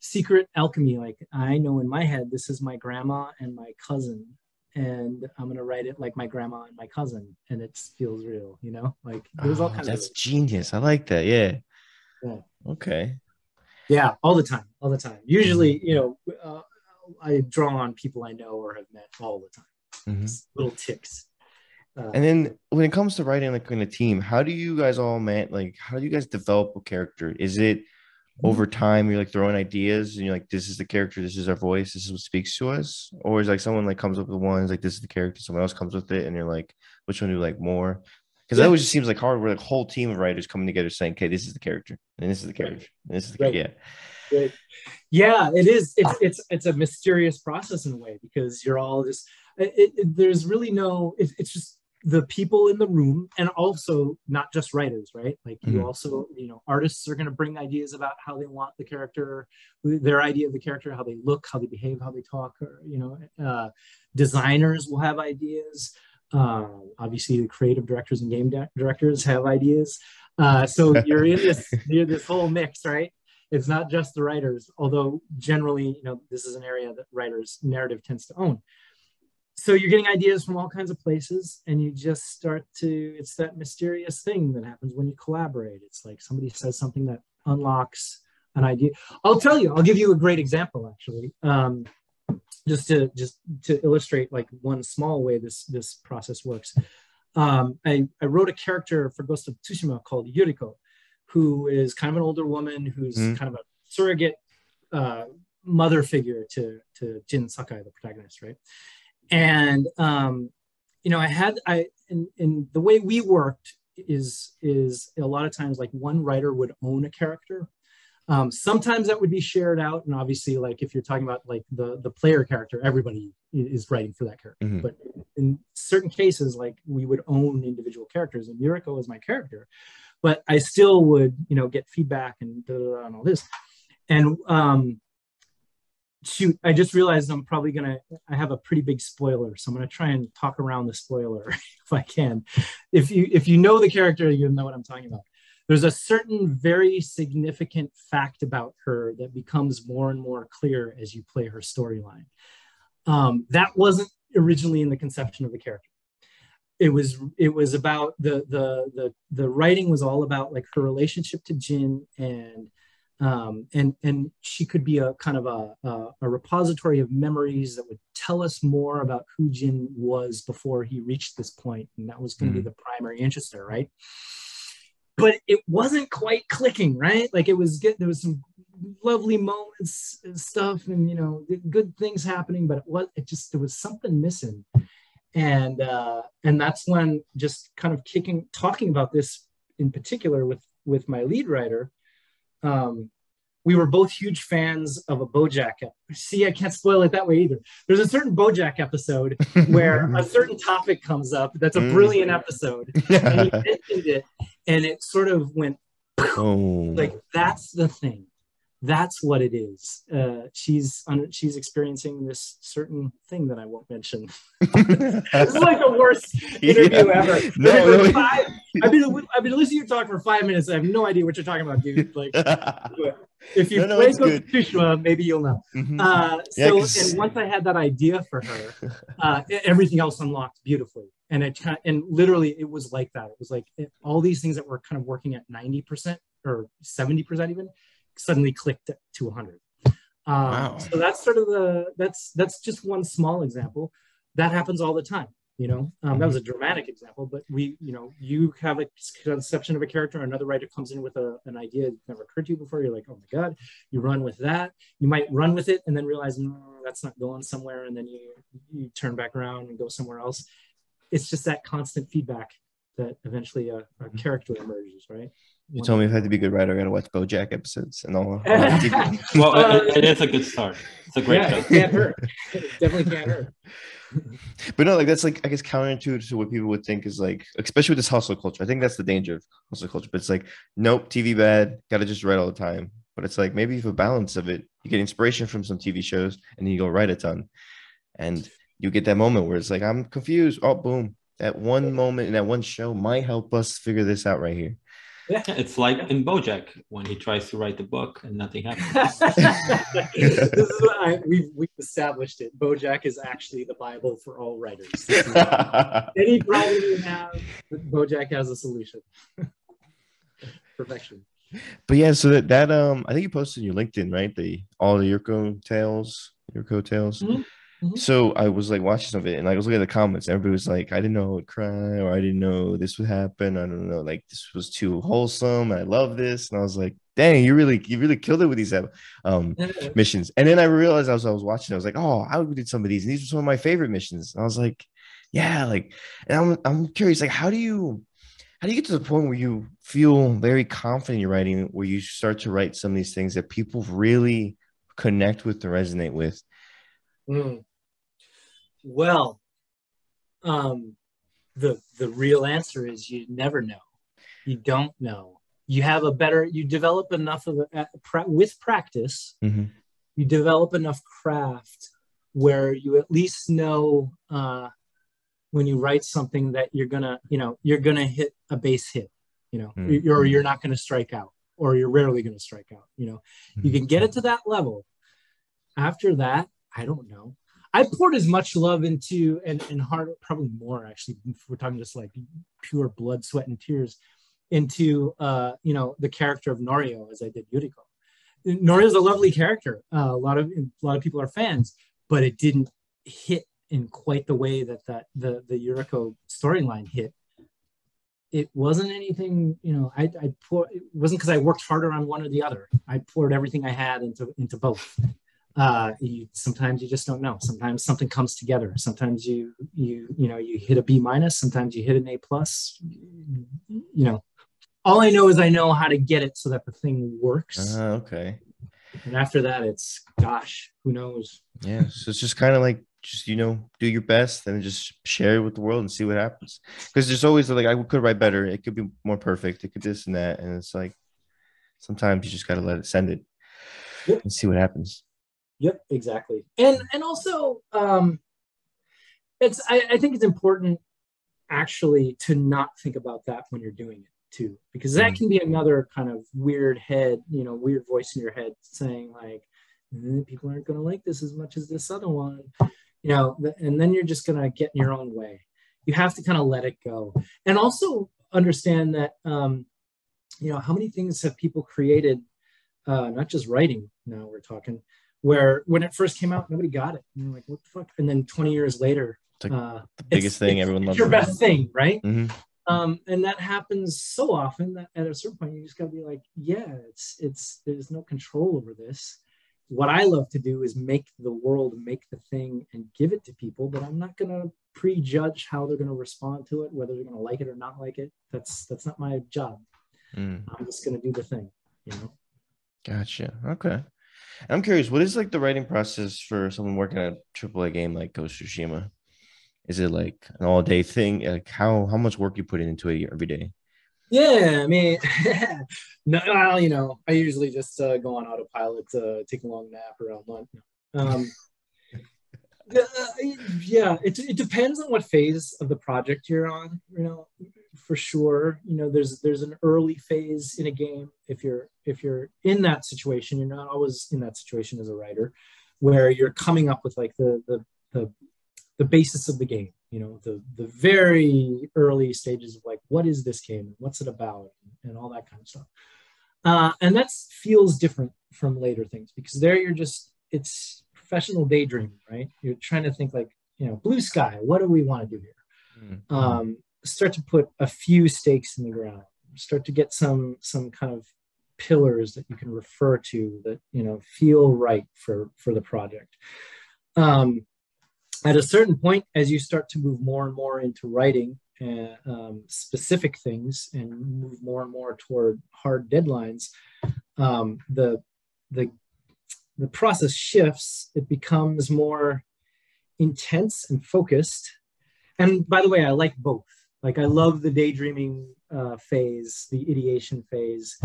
secret alchemy. Like I know in my head, this is my grandma and my cousin, and I'm gonna write it like my grandma and my cousin, and it feels real. You know, like there's all Oh, kinds that's genius. I like that. Yeah. Yeah. Okay. yeah, all the time, all the time. Usually, you know, uh, I draw on people I know or have met all the time. Mhm. Little ticks. Uh, And then when it comes to writing like in a team, how do you guys all man like how do you guys develop a character? Is it Mm-hmm. over time you're like throwing ideas and you're like, this is the character, this is our voice, this is what speaks to us? Or is like someone like comes up with one, is like this is the character, someone else comes with it, and you're like, which one do you like more? Because that always just seems like hard. We're like a whole team of writers coming together saying, okay, this is the character, and this is the character, and this is the Right. yeah. Right. Yeah, it is. It's it's it's a mysterious process in a way because you're all just. It, it, there's really no. It, it's just the people in the room, and also not just writers, right? Like you Mhm. also, you know, artists are going to bring ideas about how they want the character, their idea of the character, how they look, how they behave, how they talk. Or you know, uh, designers will have ideas. Uh, obviously, the creative directors and game di- directors have ideas. Uh, so you're in this you're this whole mix, right? it's not just the writers although generally you know this is an area that writers narrative tends to own so you're getting ideas from all kinds of places and you just start to it's that mysterious thing that happens when you collaborate it's like somebody says something that unlocks an idea i'll tell you i'll give you a great example actually um, just to just to illustrate like one small way this this process works um, I, I wrote a character for ghost of tsushima called yuriko who is kind of an older woman who's Mhm. kind of a surrogate uh, mother figure to to Jin Sakai, the protagonist, right? And um, you know, I had I and, in the way we worked is is a lot of times like one writer would own a character. Um, sometimes that would be shared out, and obviously, like if you're talking about like the the player character, everybody is writing for that character. Mhm. But in certain cases, like we would own individual characters, and Yuriko is my character but I still would, you know, get feedback and, da, da, da, and all this. And um, shoot, I just realized I'm probably gonna. I have a pretty big spoiler, so I'm gonna try and talk around the spoiler if I can. If you if you know the character, you know what I'm talking about. There's a certain very significant fact about her that becomes more and more clear as you play her storyline. Um, that wasn't originally in the conception of the character it was it was about the the the the writing was all about like her relationship to Jin and um, and and she could be a kind of a, a, a repository of memories that would tell us more about who Jin was before he reached this point, and that was going to Mhm. be the primary interest there, right? But it wasn't quite clicking, right? Like it was good. There was some lovely moments and stuff, and you know, good things happening, but it was it just there was something missing, and uh, and that's when just kind of kicking talking about this in particular with with my lead writer um, we were both huge fans of a BoJack. See, I can't spoil it that way either. There's a certain BoJack episode where a certain topic comes up. That's a Mm. brilliant episode, and he mentioned it, and it sort of went oh, like that's the thing. That's what it is. Uh, she's she's experiencing this certain thing that I won't mention. This is like the worst interview Yeah. ever. No, I've, been no. for five, I've been I've been listening to you talk for five minutes. I have no idea what you're talking about, dude. Like if you No, no, play it's of Tsushima, maybe you'll know. Mhm. Uh, Yeah, and once I had that idea for her, uh, everything else unlocked beautifully. And it and literally it was like that. It was like it, all these things that were kind of working at 90% or 70% even suddenly clicked to 100. Um, Wow. So that's sort of the, that's, that's just one small example. That happens all the time. You know, um, that was a dramatic example, but we, you know, you have a conception of a character, another writer comes in with a, an idea that never occurred to you before. You're like, oh my God, you run with that. You might run with it and then realize, no, that's not going somewhere. And then you, you turn back around and go somewhere else. It's just that constant feedback that eventually a, a character emerges, right? You told me if I had to be a good writer, I gotta watch BoJack episodes and all. all that Well, Uh, it, it is a good start. It's a great yeah, show. it can't hurt. It definitely can't hurt. but no, like that's like I guess counterintuitive to what people would think is like, especially with this hustle culture. I think that's the danger of hustle culture. But it's like, nope, TV bad, gotta just write all the time. But it's like maybe if a balance of it, you get inspiration from some TV shows and then you go write a ton. And you get that moment where it's like, I'm confused. Oh, boom. That one moment in that one show might help us figure this out right here. Yeah, it's like in BoJack when he tries to write the book and nothing happens. this is what I, we've, we've established it. Bojack is actually the Bible for all writers. Any problem you have, Bojack has a solution. Perfection. But yeah, so that, that um I think you posted your LinkedIn, right? The all the Yuriko tales, Yuriko tales. Mhm, mhm. So I was like watching some of it and I was looking at the comments. Everybody was like, I didn't know I would cry, or I didn't know this would happen. I don't know, like this was too wholesome. I love this. And I was like, dang, you really you really killed it with these um missions. And then I realized as I was watching, I was like, oh, I did some of these, and these were some of my favorite missions. And I was like, yeah, like, and I'm I'm curious, like, how do you how do you get to the point where you feel very confident in your writing, where you start to write some of these things that people really connect with and resonate with? Mm. Well, um, the the real answer is you never know. You don't know. You have a better. You develop enough of a, pra- with practice. Mhm. You develop enough craft where you at least know uh, when you write something that you're gonna, you know, you're gonna hit a base hit. You know, Mm. or you're not gonna strike out, or you're rarely gonna strike out. You know, you can get it to that level. After that, I don't know. I poured as much love into and, and heart, probably more actually. If we're talking just like pure blood, sweat, and tears into uh, you know the character of Norio as I did Yuriko. Norio's a lovely character. Uh, a lot of a lot of people are fans, but it didn't hit in quite the way that that the the Yuriko storyline hit. It wasn't anything, you know. I I pour, it wasn't because I worked harder on one or the other. I poured everything I had into into both uh, you, sometimes you just don't know. Sometimes something comes together. Sometimes you you you know you hit a B minus. Sometimes you hit an A plus. You know, all I know is I know how to get it so that the thing works. Ah, okay. And after that, it's gosh, who knows? Yeah. So it's just kind of like just you know do your best and just share it with the world and see what happens. Because there's always like I could write better. It could be more perfect. It could this and that. And it's like sometimes you just gotta let it send it Yep. and see what happens. Yep, exactly. And and also, um, it's I, I think it's important actually to not think about that when you're doing it too, because that Mhm. can be another kind of weird head, you know, weird voice in your head saying like, "Eh, people aren't going to like this as much as this other one, you know, and then you're just going to get in your own way. You have to kind of let it go, and also understand that, um, you know, how many things have people created uh, not just writing. Now we're talking where when it first came out, nobody got it. And like, what the fuck? And then 20 years later, like uh, the biggest thing everyone it's loves. your best thing, right? Mhm. um, and that happens so often that at a certain point you just gotta be like yeah it's it's there's no control over this what i love to do is make the world make the thing and give it to people but i'm not gonna prejudge how they're gonna respond to it whether they're gonna like it or not like it that's that's not my job Mm. i'm just gonna do the thing you know Gotcha. Okay. I'm curious, what is like the writing process for someone working on a AAA game like Ghost Tsushima? Is it like an all day thing? Like how how much work you put into it every day? Yeah, I mean, no, well, you know, I usually just uh, go on autopilot, uh, take a long nap around lunch. Um, uh, yeah, it, it depends on what phase of the project you're on. You know, for sure. You know, there's there's an early phase in a game. If you're if you're in that situation, you're not always in that situation as a writer, where you're coming up with like the the the, the basis of the game you know the the very early stages of like what is this game and what's it about and all that kind of stuff uh, and that feels different from later things because there you're just it's professional daydreaming right you're trying to think like you know blue sky what do we want to do here Mm. um, start to put a few stakes in the ground start to get some some kind of pillars that you can refer to that you know feel right for for the project um, at a certain point, as you start to move more and more into writing uh, um, specific things and move more and more toward hard deadlines, um, the the the process shifts. It becomes more intense and focused. And by the way, I like both. Like I love the daydreaming uh, phase, the ideation phase,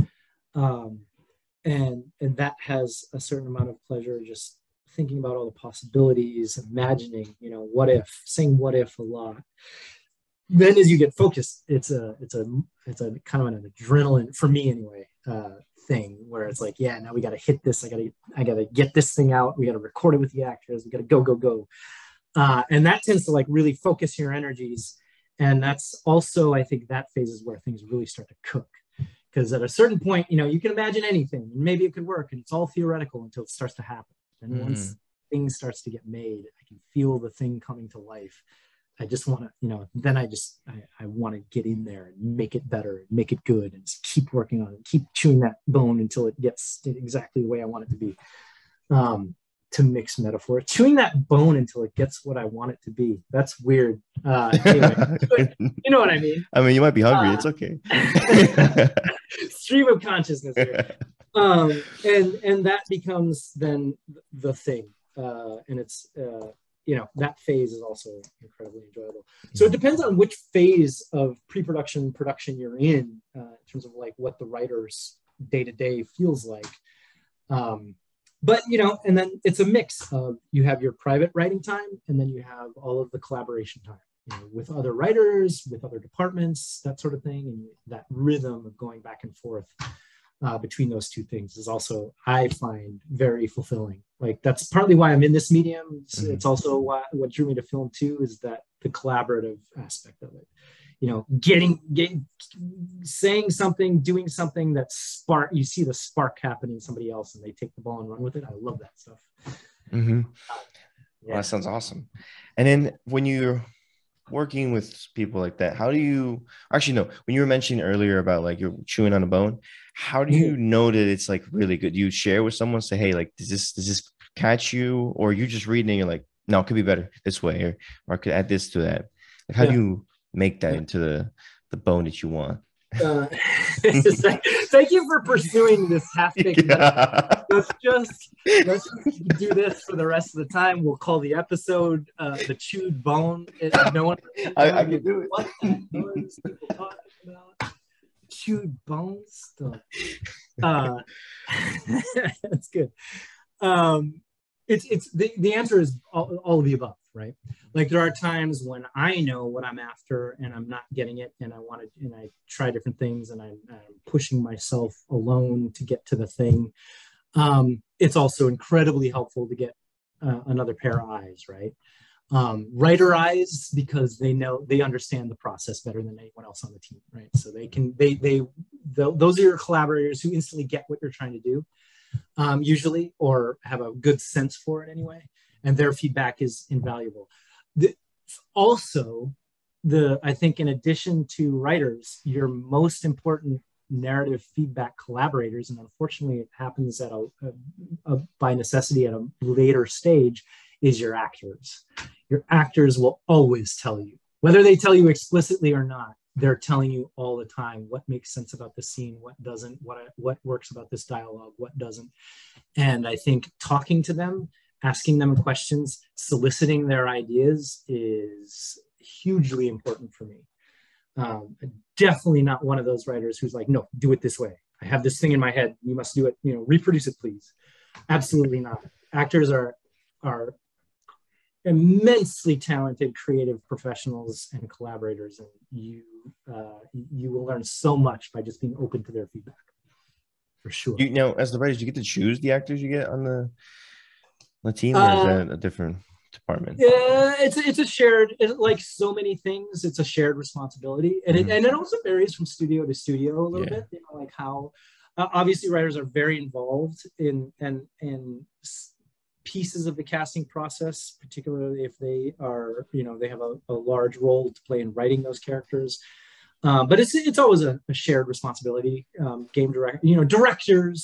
um, and and that has a certain amount of pleasure just thinking about all the possibilities, imagining, you know, what if, saying what if a lot. Then as you get focused, it's a it's a it's a kind of an adrenaline for me anyway, uh, thing where it's like, yeah, now we gotta hit this, I gotta I gotta get this thing out, we gotta record it with the actors, we gotta go, go, go. Uh, and that tends to like really focus your energies. And that's also, I think that phase is where things really start to cook. Because at a certain point, you know, you can imagine anything, and maybe it could work, and it's all theoretical until it starts to happen. And once thing starts to get made, I can feel the thing coming to life. I just want to, you know, then I just, I, I want to get in there and make it better, and make it good, and just keep working on it, keep chewing that bone until it gets exactly the way I want it to be. Um, to mix metaphor, chewing that bone until it gets what I want it to be. That's weird. Uh, anyway, you know what I mean? I mean, you might be hungry. Uh, it's okay. Stream of consciousness. Here. um, and and that becomes then the thing, uh, and it's uh, you know that phase is also incredibly enjoyable. So it depends on which phase of pre-production production you're in, uh, in terms of like what the writer's day to day feels like. Um, but you know, and then it's a mix of you have your private writing time, and then you have all of the collaboration time. You know, with other writers, with other departments, that sort of thing, and that rhythm of going back and forth uh, between those two things is also I find very fulfilling. Like that's partly why I'm in this medium. It's, Mhm. it's also why, what drew me to film too is that the collaborative aspect of it. You know, getting, getting, saying something, doing something that spark. You see the spark happening in somebody else, and they take the ball and run with it. I love that stuff. hmm Yeah. Well, that sounds awesome. And then when you're working with people like that, how do you actually no? When you were mentioning earlier about like you're chewing on a bone, how do you know that it's like really good? Do you share with someone, say, hey, like does this does this catch you, or you just reading and you're like, no, it could be better this way, or or I could add this to that. Like, how do you make that into the the bone that you want? Uh, like, thank you for pursuing this half-baked Yeah. let's just let's just do this for the rest of the time. We'll call the episode uh, "The Chewed Bone." No one, I, I can do it. What the hell is people talking about? Chewed bone stuff. Uh, that's good. Um, it's it's the, the answer is all, all of the above, right? Like there are times when I know what I'm after and I'm not getting it, and I want to, and I try different things, and I'm, I'm pushing myself alone to get to the thing. Um, it's also incredibly helpful to get uh, another pair of eyes, right? Um, writer eyes because they know they understand the process better than anyone else on the team, right? So they can they they th- those are your collaborators who instantly get what you're trying to do. um, usually, or have a good sense for it anyway. And their feedback is invaluable. The, also, the I think in addition to writers, your most important narrative feedback collaborators, and unfortunately, it happens at a, a, a by necessity at a later stage, is your actors. Your actors will always tell you, whether they tell you explicitly or not, they're telling you all the time what makes sense about the scene what doesn't what what works about this dialogue what doesn't and i think talking to them asking them questions soliciting their ideas is hugely important for me. Um, definitely not one of those writers who's like no do it this way. I have this thing in my head. You must do it. You know reproduce it please. Absolutely not. Actors are are immensely talented creative professionals and collaborators and you uh, you will learn so much by just being open to their feedback. For sure. You know as the writers you get to choose the actors you get on the the team is Uh, that a different department? Yeah it's it's a shared like so many things it's a shared responsibility. And Mhm. it, and it also varies from studio to studio a little Yeah. bit you know like how uh, obviously writers are very involved in and in s- pieces of the casting process particularly if they are you know they have a, a large role to play in writing those characters. Um, but it's it's always a, a shared responsibility. Um, game director, you know directors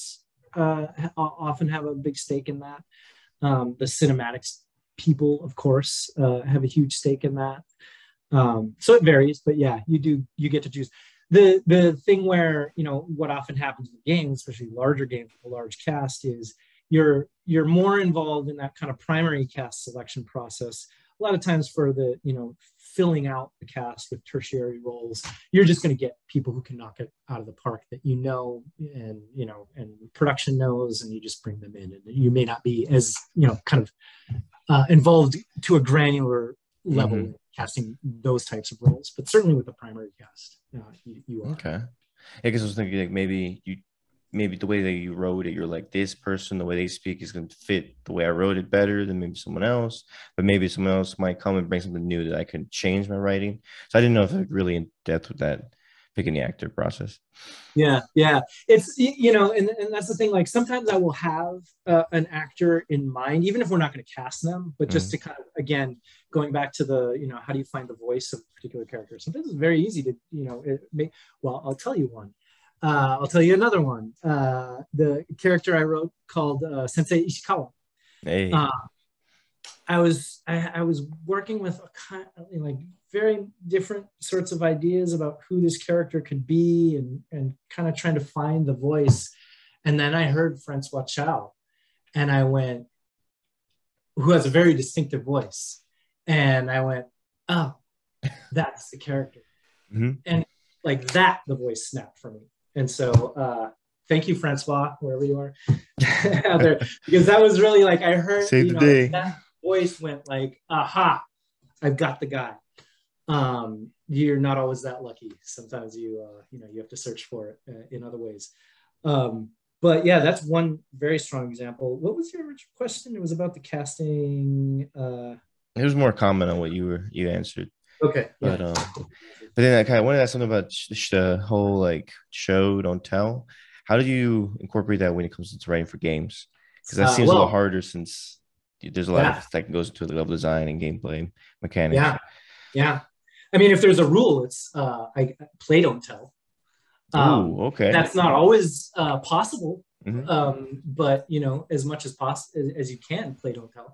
uh, often have a big stake in that um, the cinematics people of course uh, have a huge stake in that. Um, so it varies but yeah you do you get to choose. The the thing where you know what often happens in games especially larger games with a large cast is you're you're more involved in that kind of primary cast selection process a lot of times for the you know filling out the cast with tertiary roles you're just going to get people who can knock it out of the park that you know and you know and production knows and you just bring them in. And you may not be as you know kind of uh, involved to a granular level Mhm. casting those types of roles but certainly with the primary cast uh, you, you are. Okay. I guess i was thinking like maybe you maybe the way that you wrote it you're like this person the way they speak is going to fit the way i wrote it better than maybe someone else. But maybe someone else might come and bring something new that i can change my writing. So i didn't know if like really in depth with that picking the actor process. Yeah yeah. It's you know and, and that's the thing like sometimes i will have uh, an actor in mind even if we're not going to cast them but just to kind of again going back to the you know how do you find the voice of a particular character? Sometimes it's very easy to you know it may, well i'll tell you one uh, i'll tell you another one uh, the character i wrote called uh, sensei ishikawa hey uh, I was I, I was working with a kind like very different sorts of ideas about who this character could be and and kind of trying to find the voice. And then I heard Francois Chau, and I went, who has a very distinctive voice, and I went, oh, that's the character. Mhm. And like that, the voice snapped for me. And so uh, thank you, Francois, wherever you are out there, because that was really like I heard Save you know, day. that voice went like, aha, I've got the guy. Um, you're not always that lucky. Sometimes you, uh, you know, you have to search for it uh, in other ways. Um, but yeah, that's one very strong example. What was your original question? It was about the casting. Uh, it was more comment on what you were you answered okay. but yeah. um but then i kind of wanted to ask something about sh- the whole like show don't tell how do you incorporate that when it comes to writing for games because that Uh, seems a well- little harder since there's a lot Yeah. of that goes into the level design and gameplay mechanics Yeah, yeah. I mean, if there's a rule, it's uh, I play don't tell. Um, Ooh, okay That's not always uh, possible, Mhm. um, but you know, as much as possible as you can, play don't tell.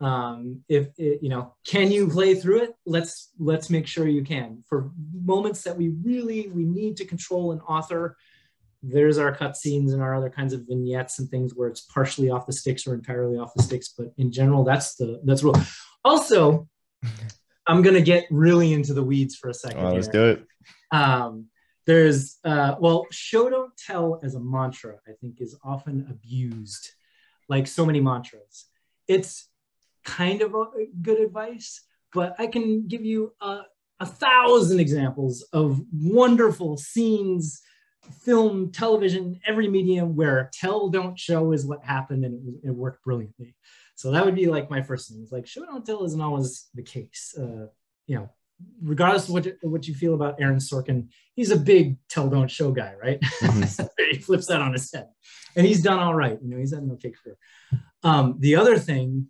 Um, if it, you know, can you play through it? Let's let's make sure you can. For moments that we really we need to control an author, there's our cutscenes and our other kinds of vignettes and things where it's partially off the sticks or entirely off the sticks. But in general, that's the that's the rule. Also, I'm gonna get really into the weeds for a second. well, let's here. do it Um, there's uh, well, show don't tell as a mantra. I think is often abused, like so many mantras. It's kind of a good advice, but I can give you a, a thousand examples of wonderful scenes, film, television, every medium where tell don't show is what happened and it, it worked brilliantly. So that would be like my first thing. It's like show don't tell isn't always the case. Uh, you know, regardless of what, what you feel about Aaron Sorkin, he's a big tell don't show guy, right? Mm-hmm. he flips that on his head, and he's done all right. You know, he's had an okay career. Um, the other thing,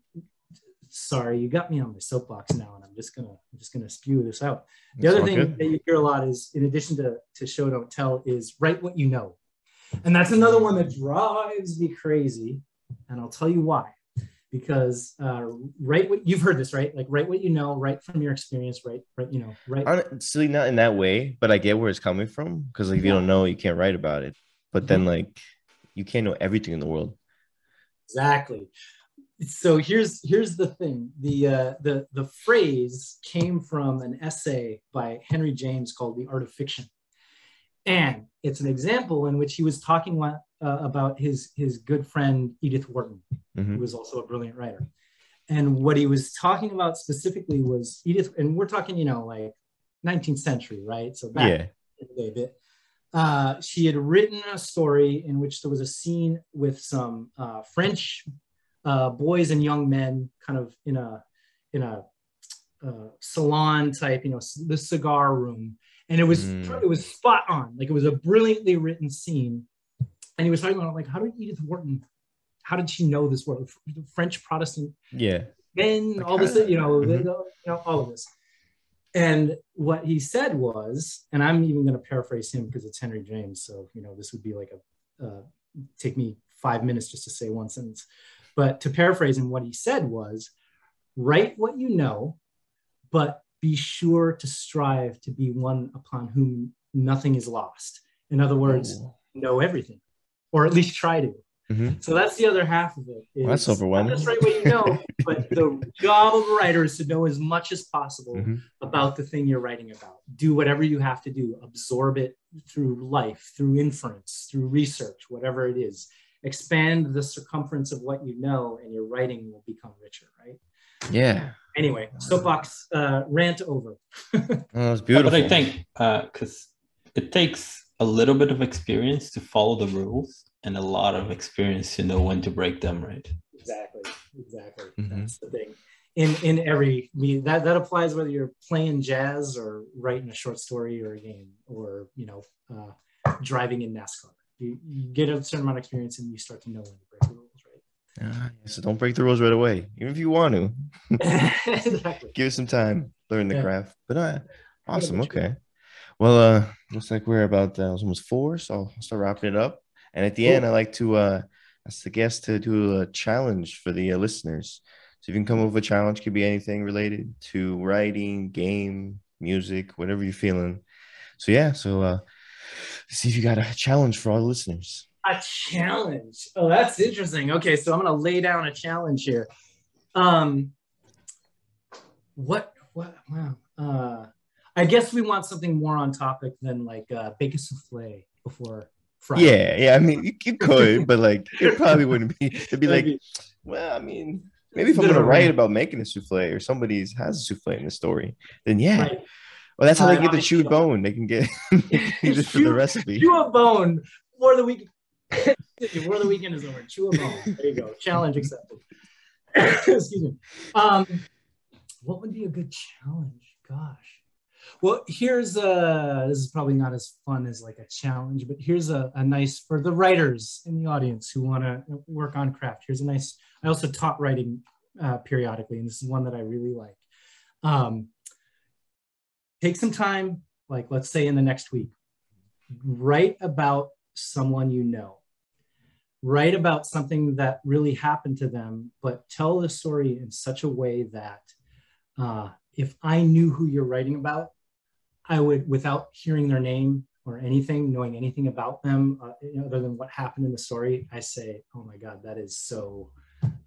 sorry, you got me on my soapbox now, and I'm just gonna I'm just gonna spew this out. The That's other thing good. that you hear a lot is, in addition to to show don't tell, is write what you know, and that's another one that drives me crazy, and I'll tell you why. Because uh, write what you've heard this right? Like write what you know write from your experience right right you know right honestly not in that way but i get where it's coming from because like, if you don't know you can't write about it. But then mm-hmm. like you can't know everything in the world. Exactly so here's here's the thing the uh, the the phrase came from an essay by henry james called the art of fiction and it's an example in which he was talking uh, about his his good friend Edith Wharton, mm-hmm. who was also a brilliant writer. And what he was talking about specifically was Edith, and we're talking, you know, like 19th century, right? So back yeah. in the day, bit. Uh, she had written a story in which there was a scene with some uh, French uh, boys and young men, kind of in a in a uh, salon type, you know, the cigar room, and it was mm. it was spot on. Like it was a brilliantly written scene. And he was talking about like how did Edith Wharton, how did she know this word? French Protestant, yeah, men, like all this, you know, mm-hmm. you know, all of this. And what he said was, and I'm even going to paraphrase him because it's Henry James, so you know this would be like a uh, take me five minutes just to say one sentence. But to paraphrase him, what he said was, write what you know, but be sure to strive to be one upon whom nothing is lost. In other words, oh. know everything, or at least try to. Mm-hmm. So that's the other half of it. Well, that's overwhelming. Just write what you know, but the job of a writer is to know as much as possible mm-hmm. about the thing you're writing about. Do whatever you have to do. Absorb it through life, through inference, through research, whatever it is. Expand the circumference of what you know, and your writing will become richer. Right? Yeah. Anyway, soapbox uh, rant over. oh, was beautiful. But I think because uh, it takes a little bit of experience to follow the rules and a lot of experience to know when to break them, right? Exactly. Exactly. Mm-hmm. That's the thing. In in every I mean, that that applies whether you're playing jazz or writing a short story or a game or you know uh, driving in NASCAR. You, you get a certain amount of experience and you start to know when to break the rules. right? Uh, so don't break the rules right away, even if you want to. exactly. Give it some time, learn the yeah. craft. But uh, awesome. Okay. Well, uh, looks like we're about uh, almost four, so I'll start wrapping it up. And at the cool. end, I like to uh, ask the guest to do a challenge for the uh, listeners. So if you can come up with a challenge, could be anything related to writing, game, music, whatever you're feeling. So yeah, so uh, see if you got a challenge for all listeners a challenge. Oh, that's interesting. Okay, so I'm gonna lay down a challenge here. Um, what? What? Wow. Uh, I guess we want something more on topic than like uh, bake a souffle before Friday. Yeah, yeah. I mean, you, you could, but like, it probably wouldn't be. It'd be like, well, I mean, maybe if I'm gonna write about making a souffle or somebody has a souffle in the story, then yeah. Right. Well, that's how uh, they get the chewed bone. They can get use it for the recipe. Chew a bone for the week before the weekend is over, chew a bone. There you go. Challenge accepted. Excuse me. Um, what would be a good challenge? Gosh. Well, here's a, this is probably not as fun as like a challenge, but here's a, a nice, for the writers in the audience who want to work on craft, here's a nice, I also taught writing uh, periodically, and this is one that I really like. Um, take some time, like let's say in the next week, write about someone you know. Write about something that really happened to them, but tell the story in such a way that uh, if I knew who you're writing about, I would, without hearing their name or anything, knowing anything about them uh, other than what happened in the story, I say, "Oh my God, that is so,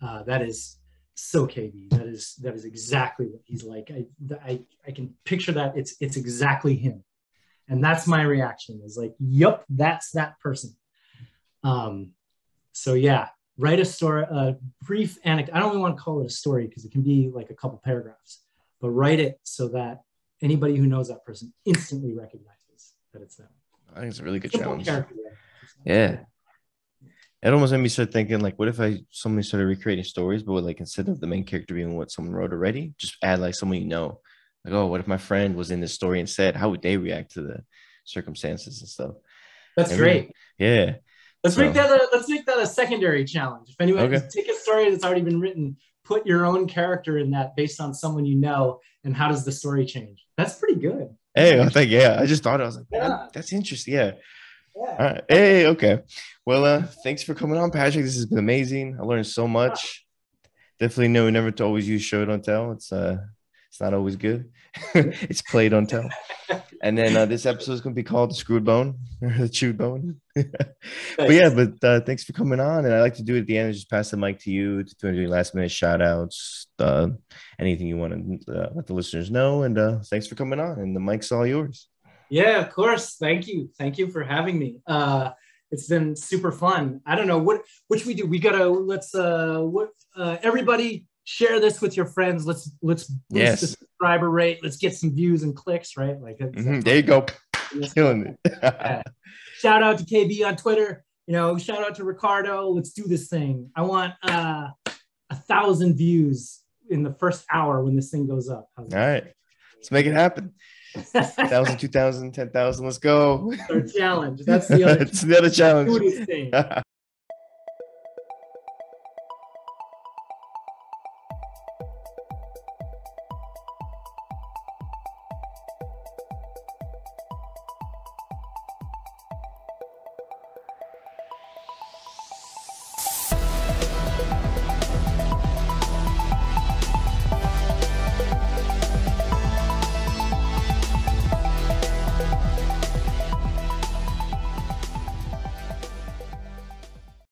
uh, that is so KB. That is that is exactly what he's like. I, I I can picture that. It's it's exactly him and that's my reaction is like yep that's that person um so yeah write a story a brief anecdote i don't even want to call it a story because it can be like a couple paragraphs but write it so that anybody who knows that person instantly recognizes that it's them i think it's a really good challenge yeah it almost made me start thinking like what if i somebody started recreating stories but with like instead of the main character being what someone wrote already just add like someone you know like, oh, what if my friend was in this story and said, how would they react to the circumstances and stuff? That's And great. Yeah. Let's So- make that a let's make that a secondary challenge. If anyone Okay. take a story that's already been written, put your own character in that based on someone you know, and how does the story change? That's pretty good. Hey, I think yeah. I just thought I was like, Yeah. That's interesting. Yeah. Yeah. All right. Hey, okay. Well, uh, thanks for coming on, Patrick. This has been amazing. I learned so much. Definitely know never to always use show don't tell. It's uh it's not always good. it's play don't tell. And then uh, this episode is gonna be called the screwed bone or the chewed bone. but yeah, but uh, thanks for coming on. And I like to do it at the end, just pass the mic to you to do any last minute shout outs, uh, anything you want to uh, let the listeners know. And uh, thanks for coming on. And the mic's all yours. Yeah, of course. Thank you. Thank you for having me. Uh it's been super fun. I don't know what which we do. We gotta let's uh what uh everybody share this with your friends. Let's let's boost Yes. the subscriber rate. Let's get some views and clicks, right? Like Mhm, There you go. Killing it. shout out to KB on Twitter. You know, shout out to Ricardo. Let's do this thing. I want uh, a thousand views in the first hour when this thing goes up. All right. Let's make it happen. That? 1,000, 2,000, 10,000. Let's go. Our challenge. That's the other it's the other challenge. do this thing.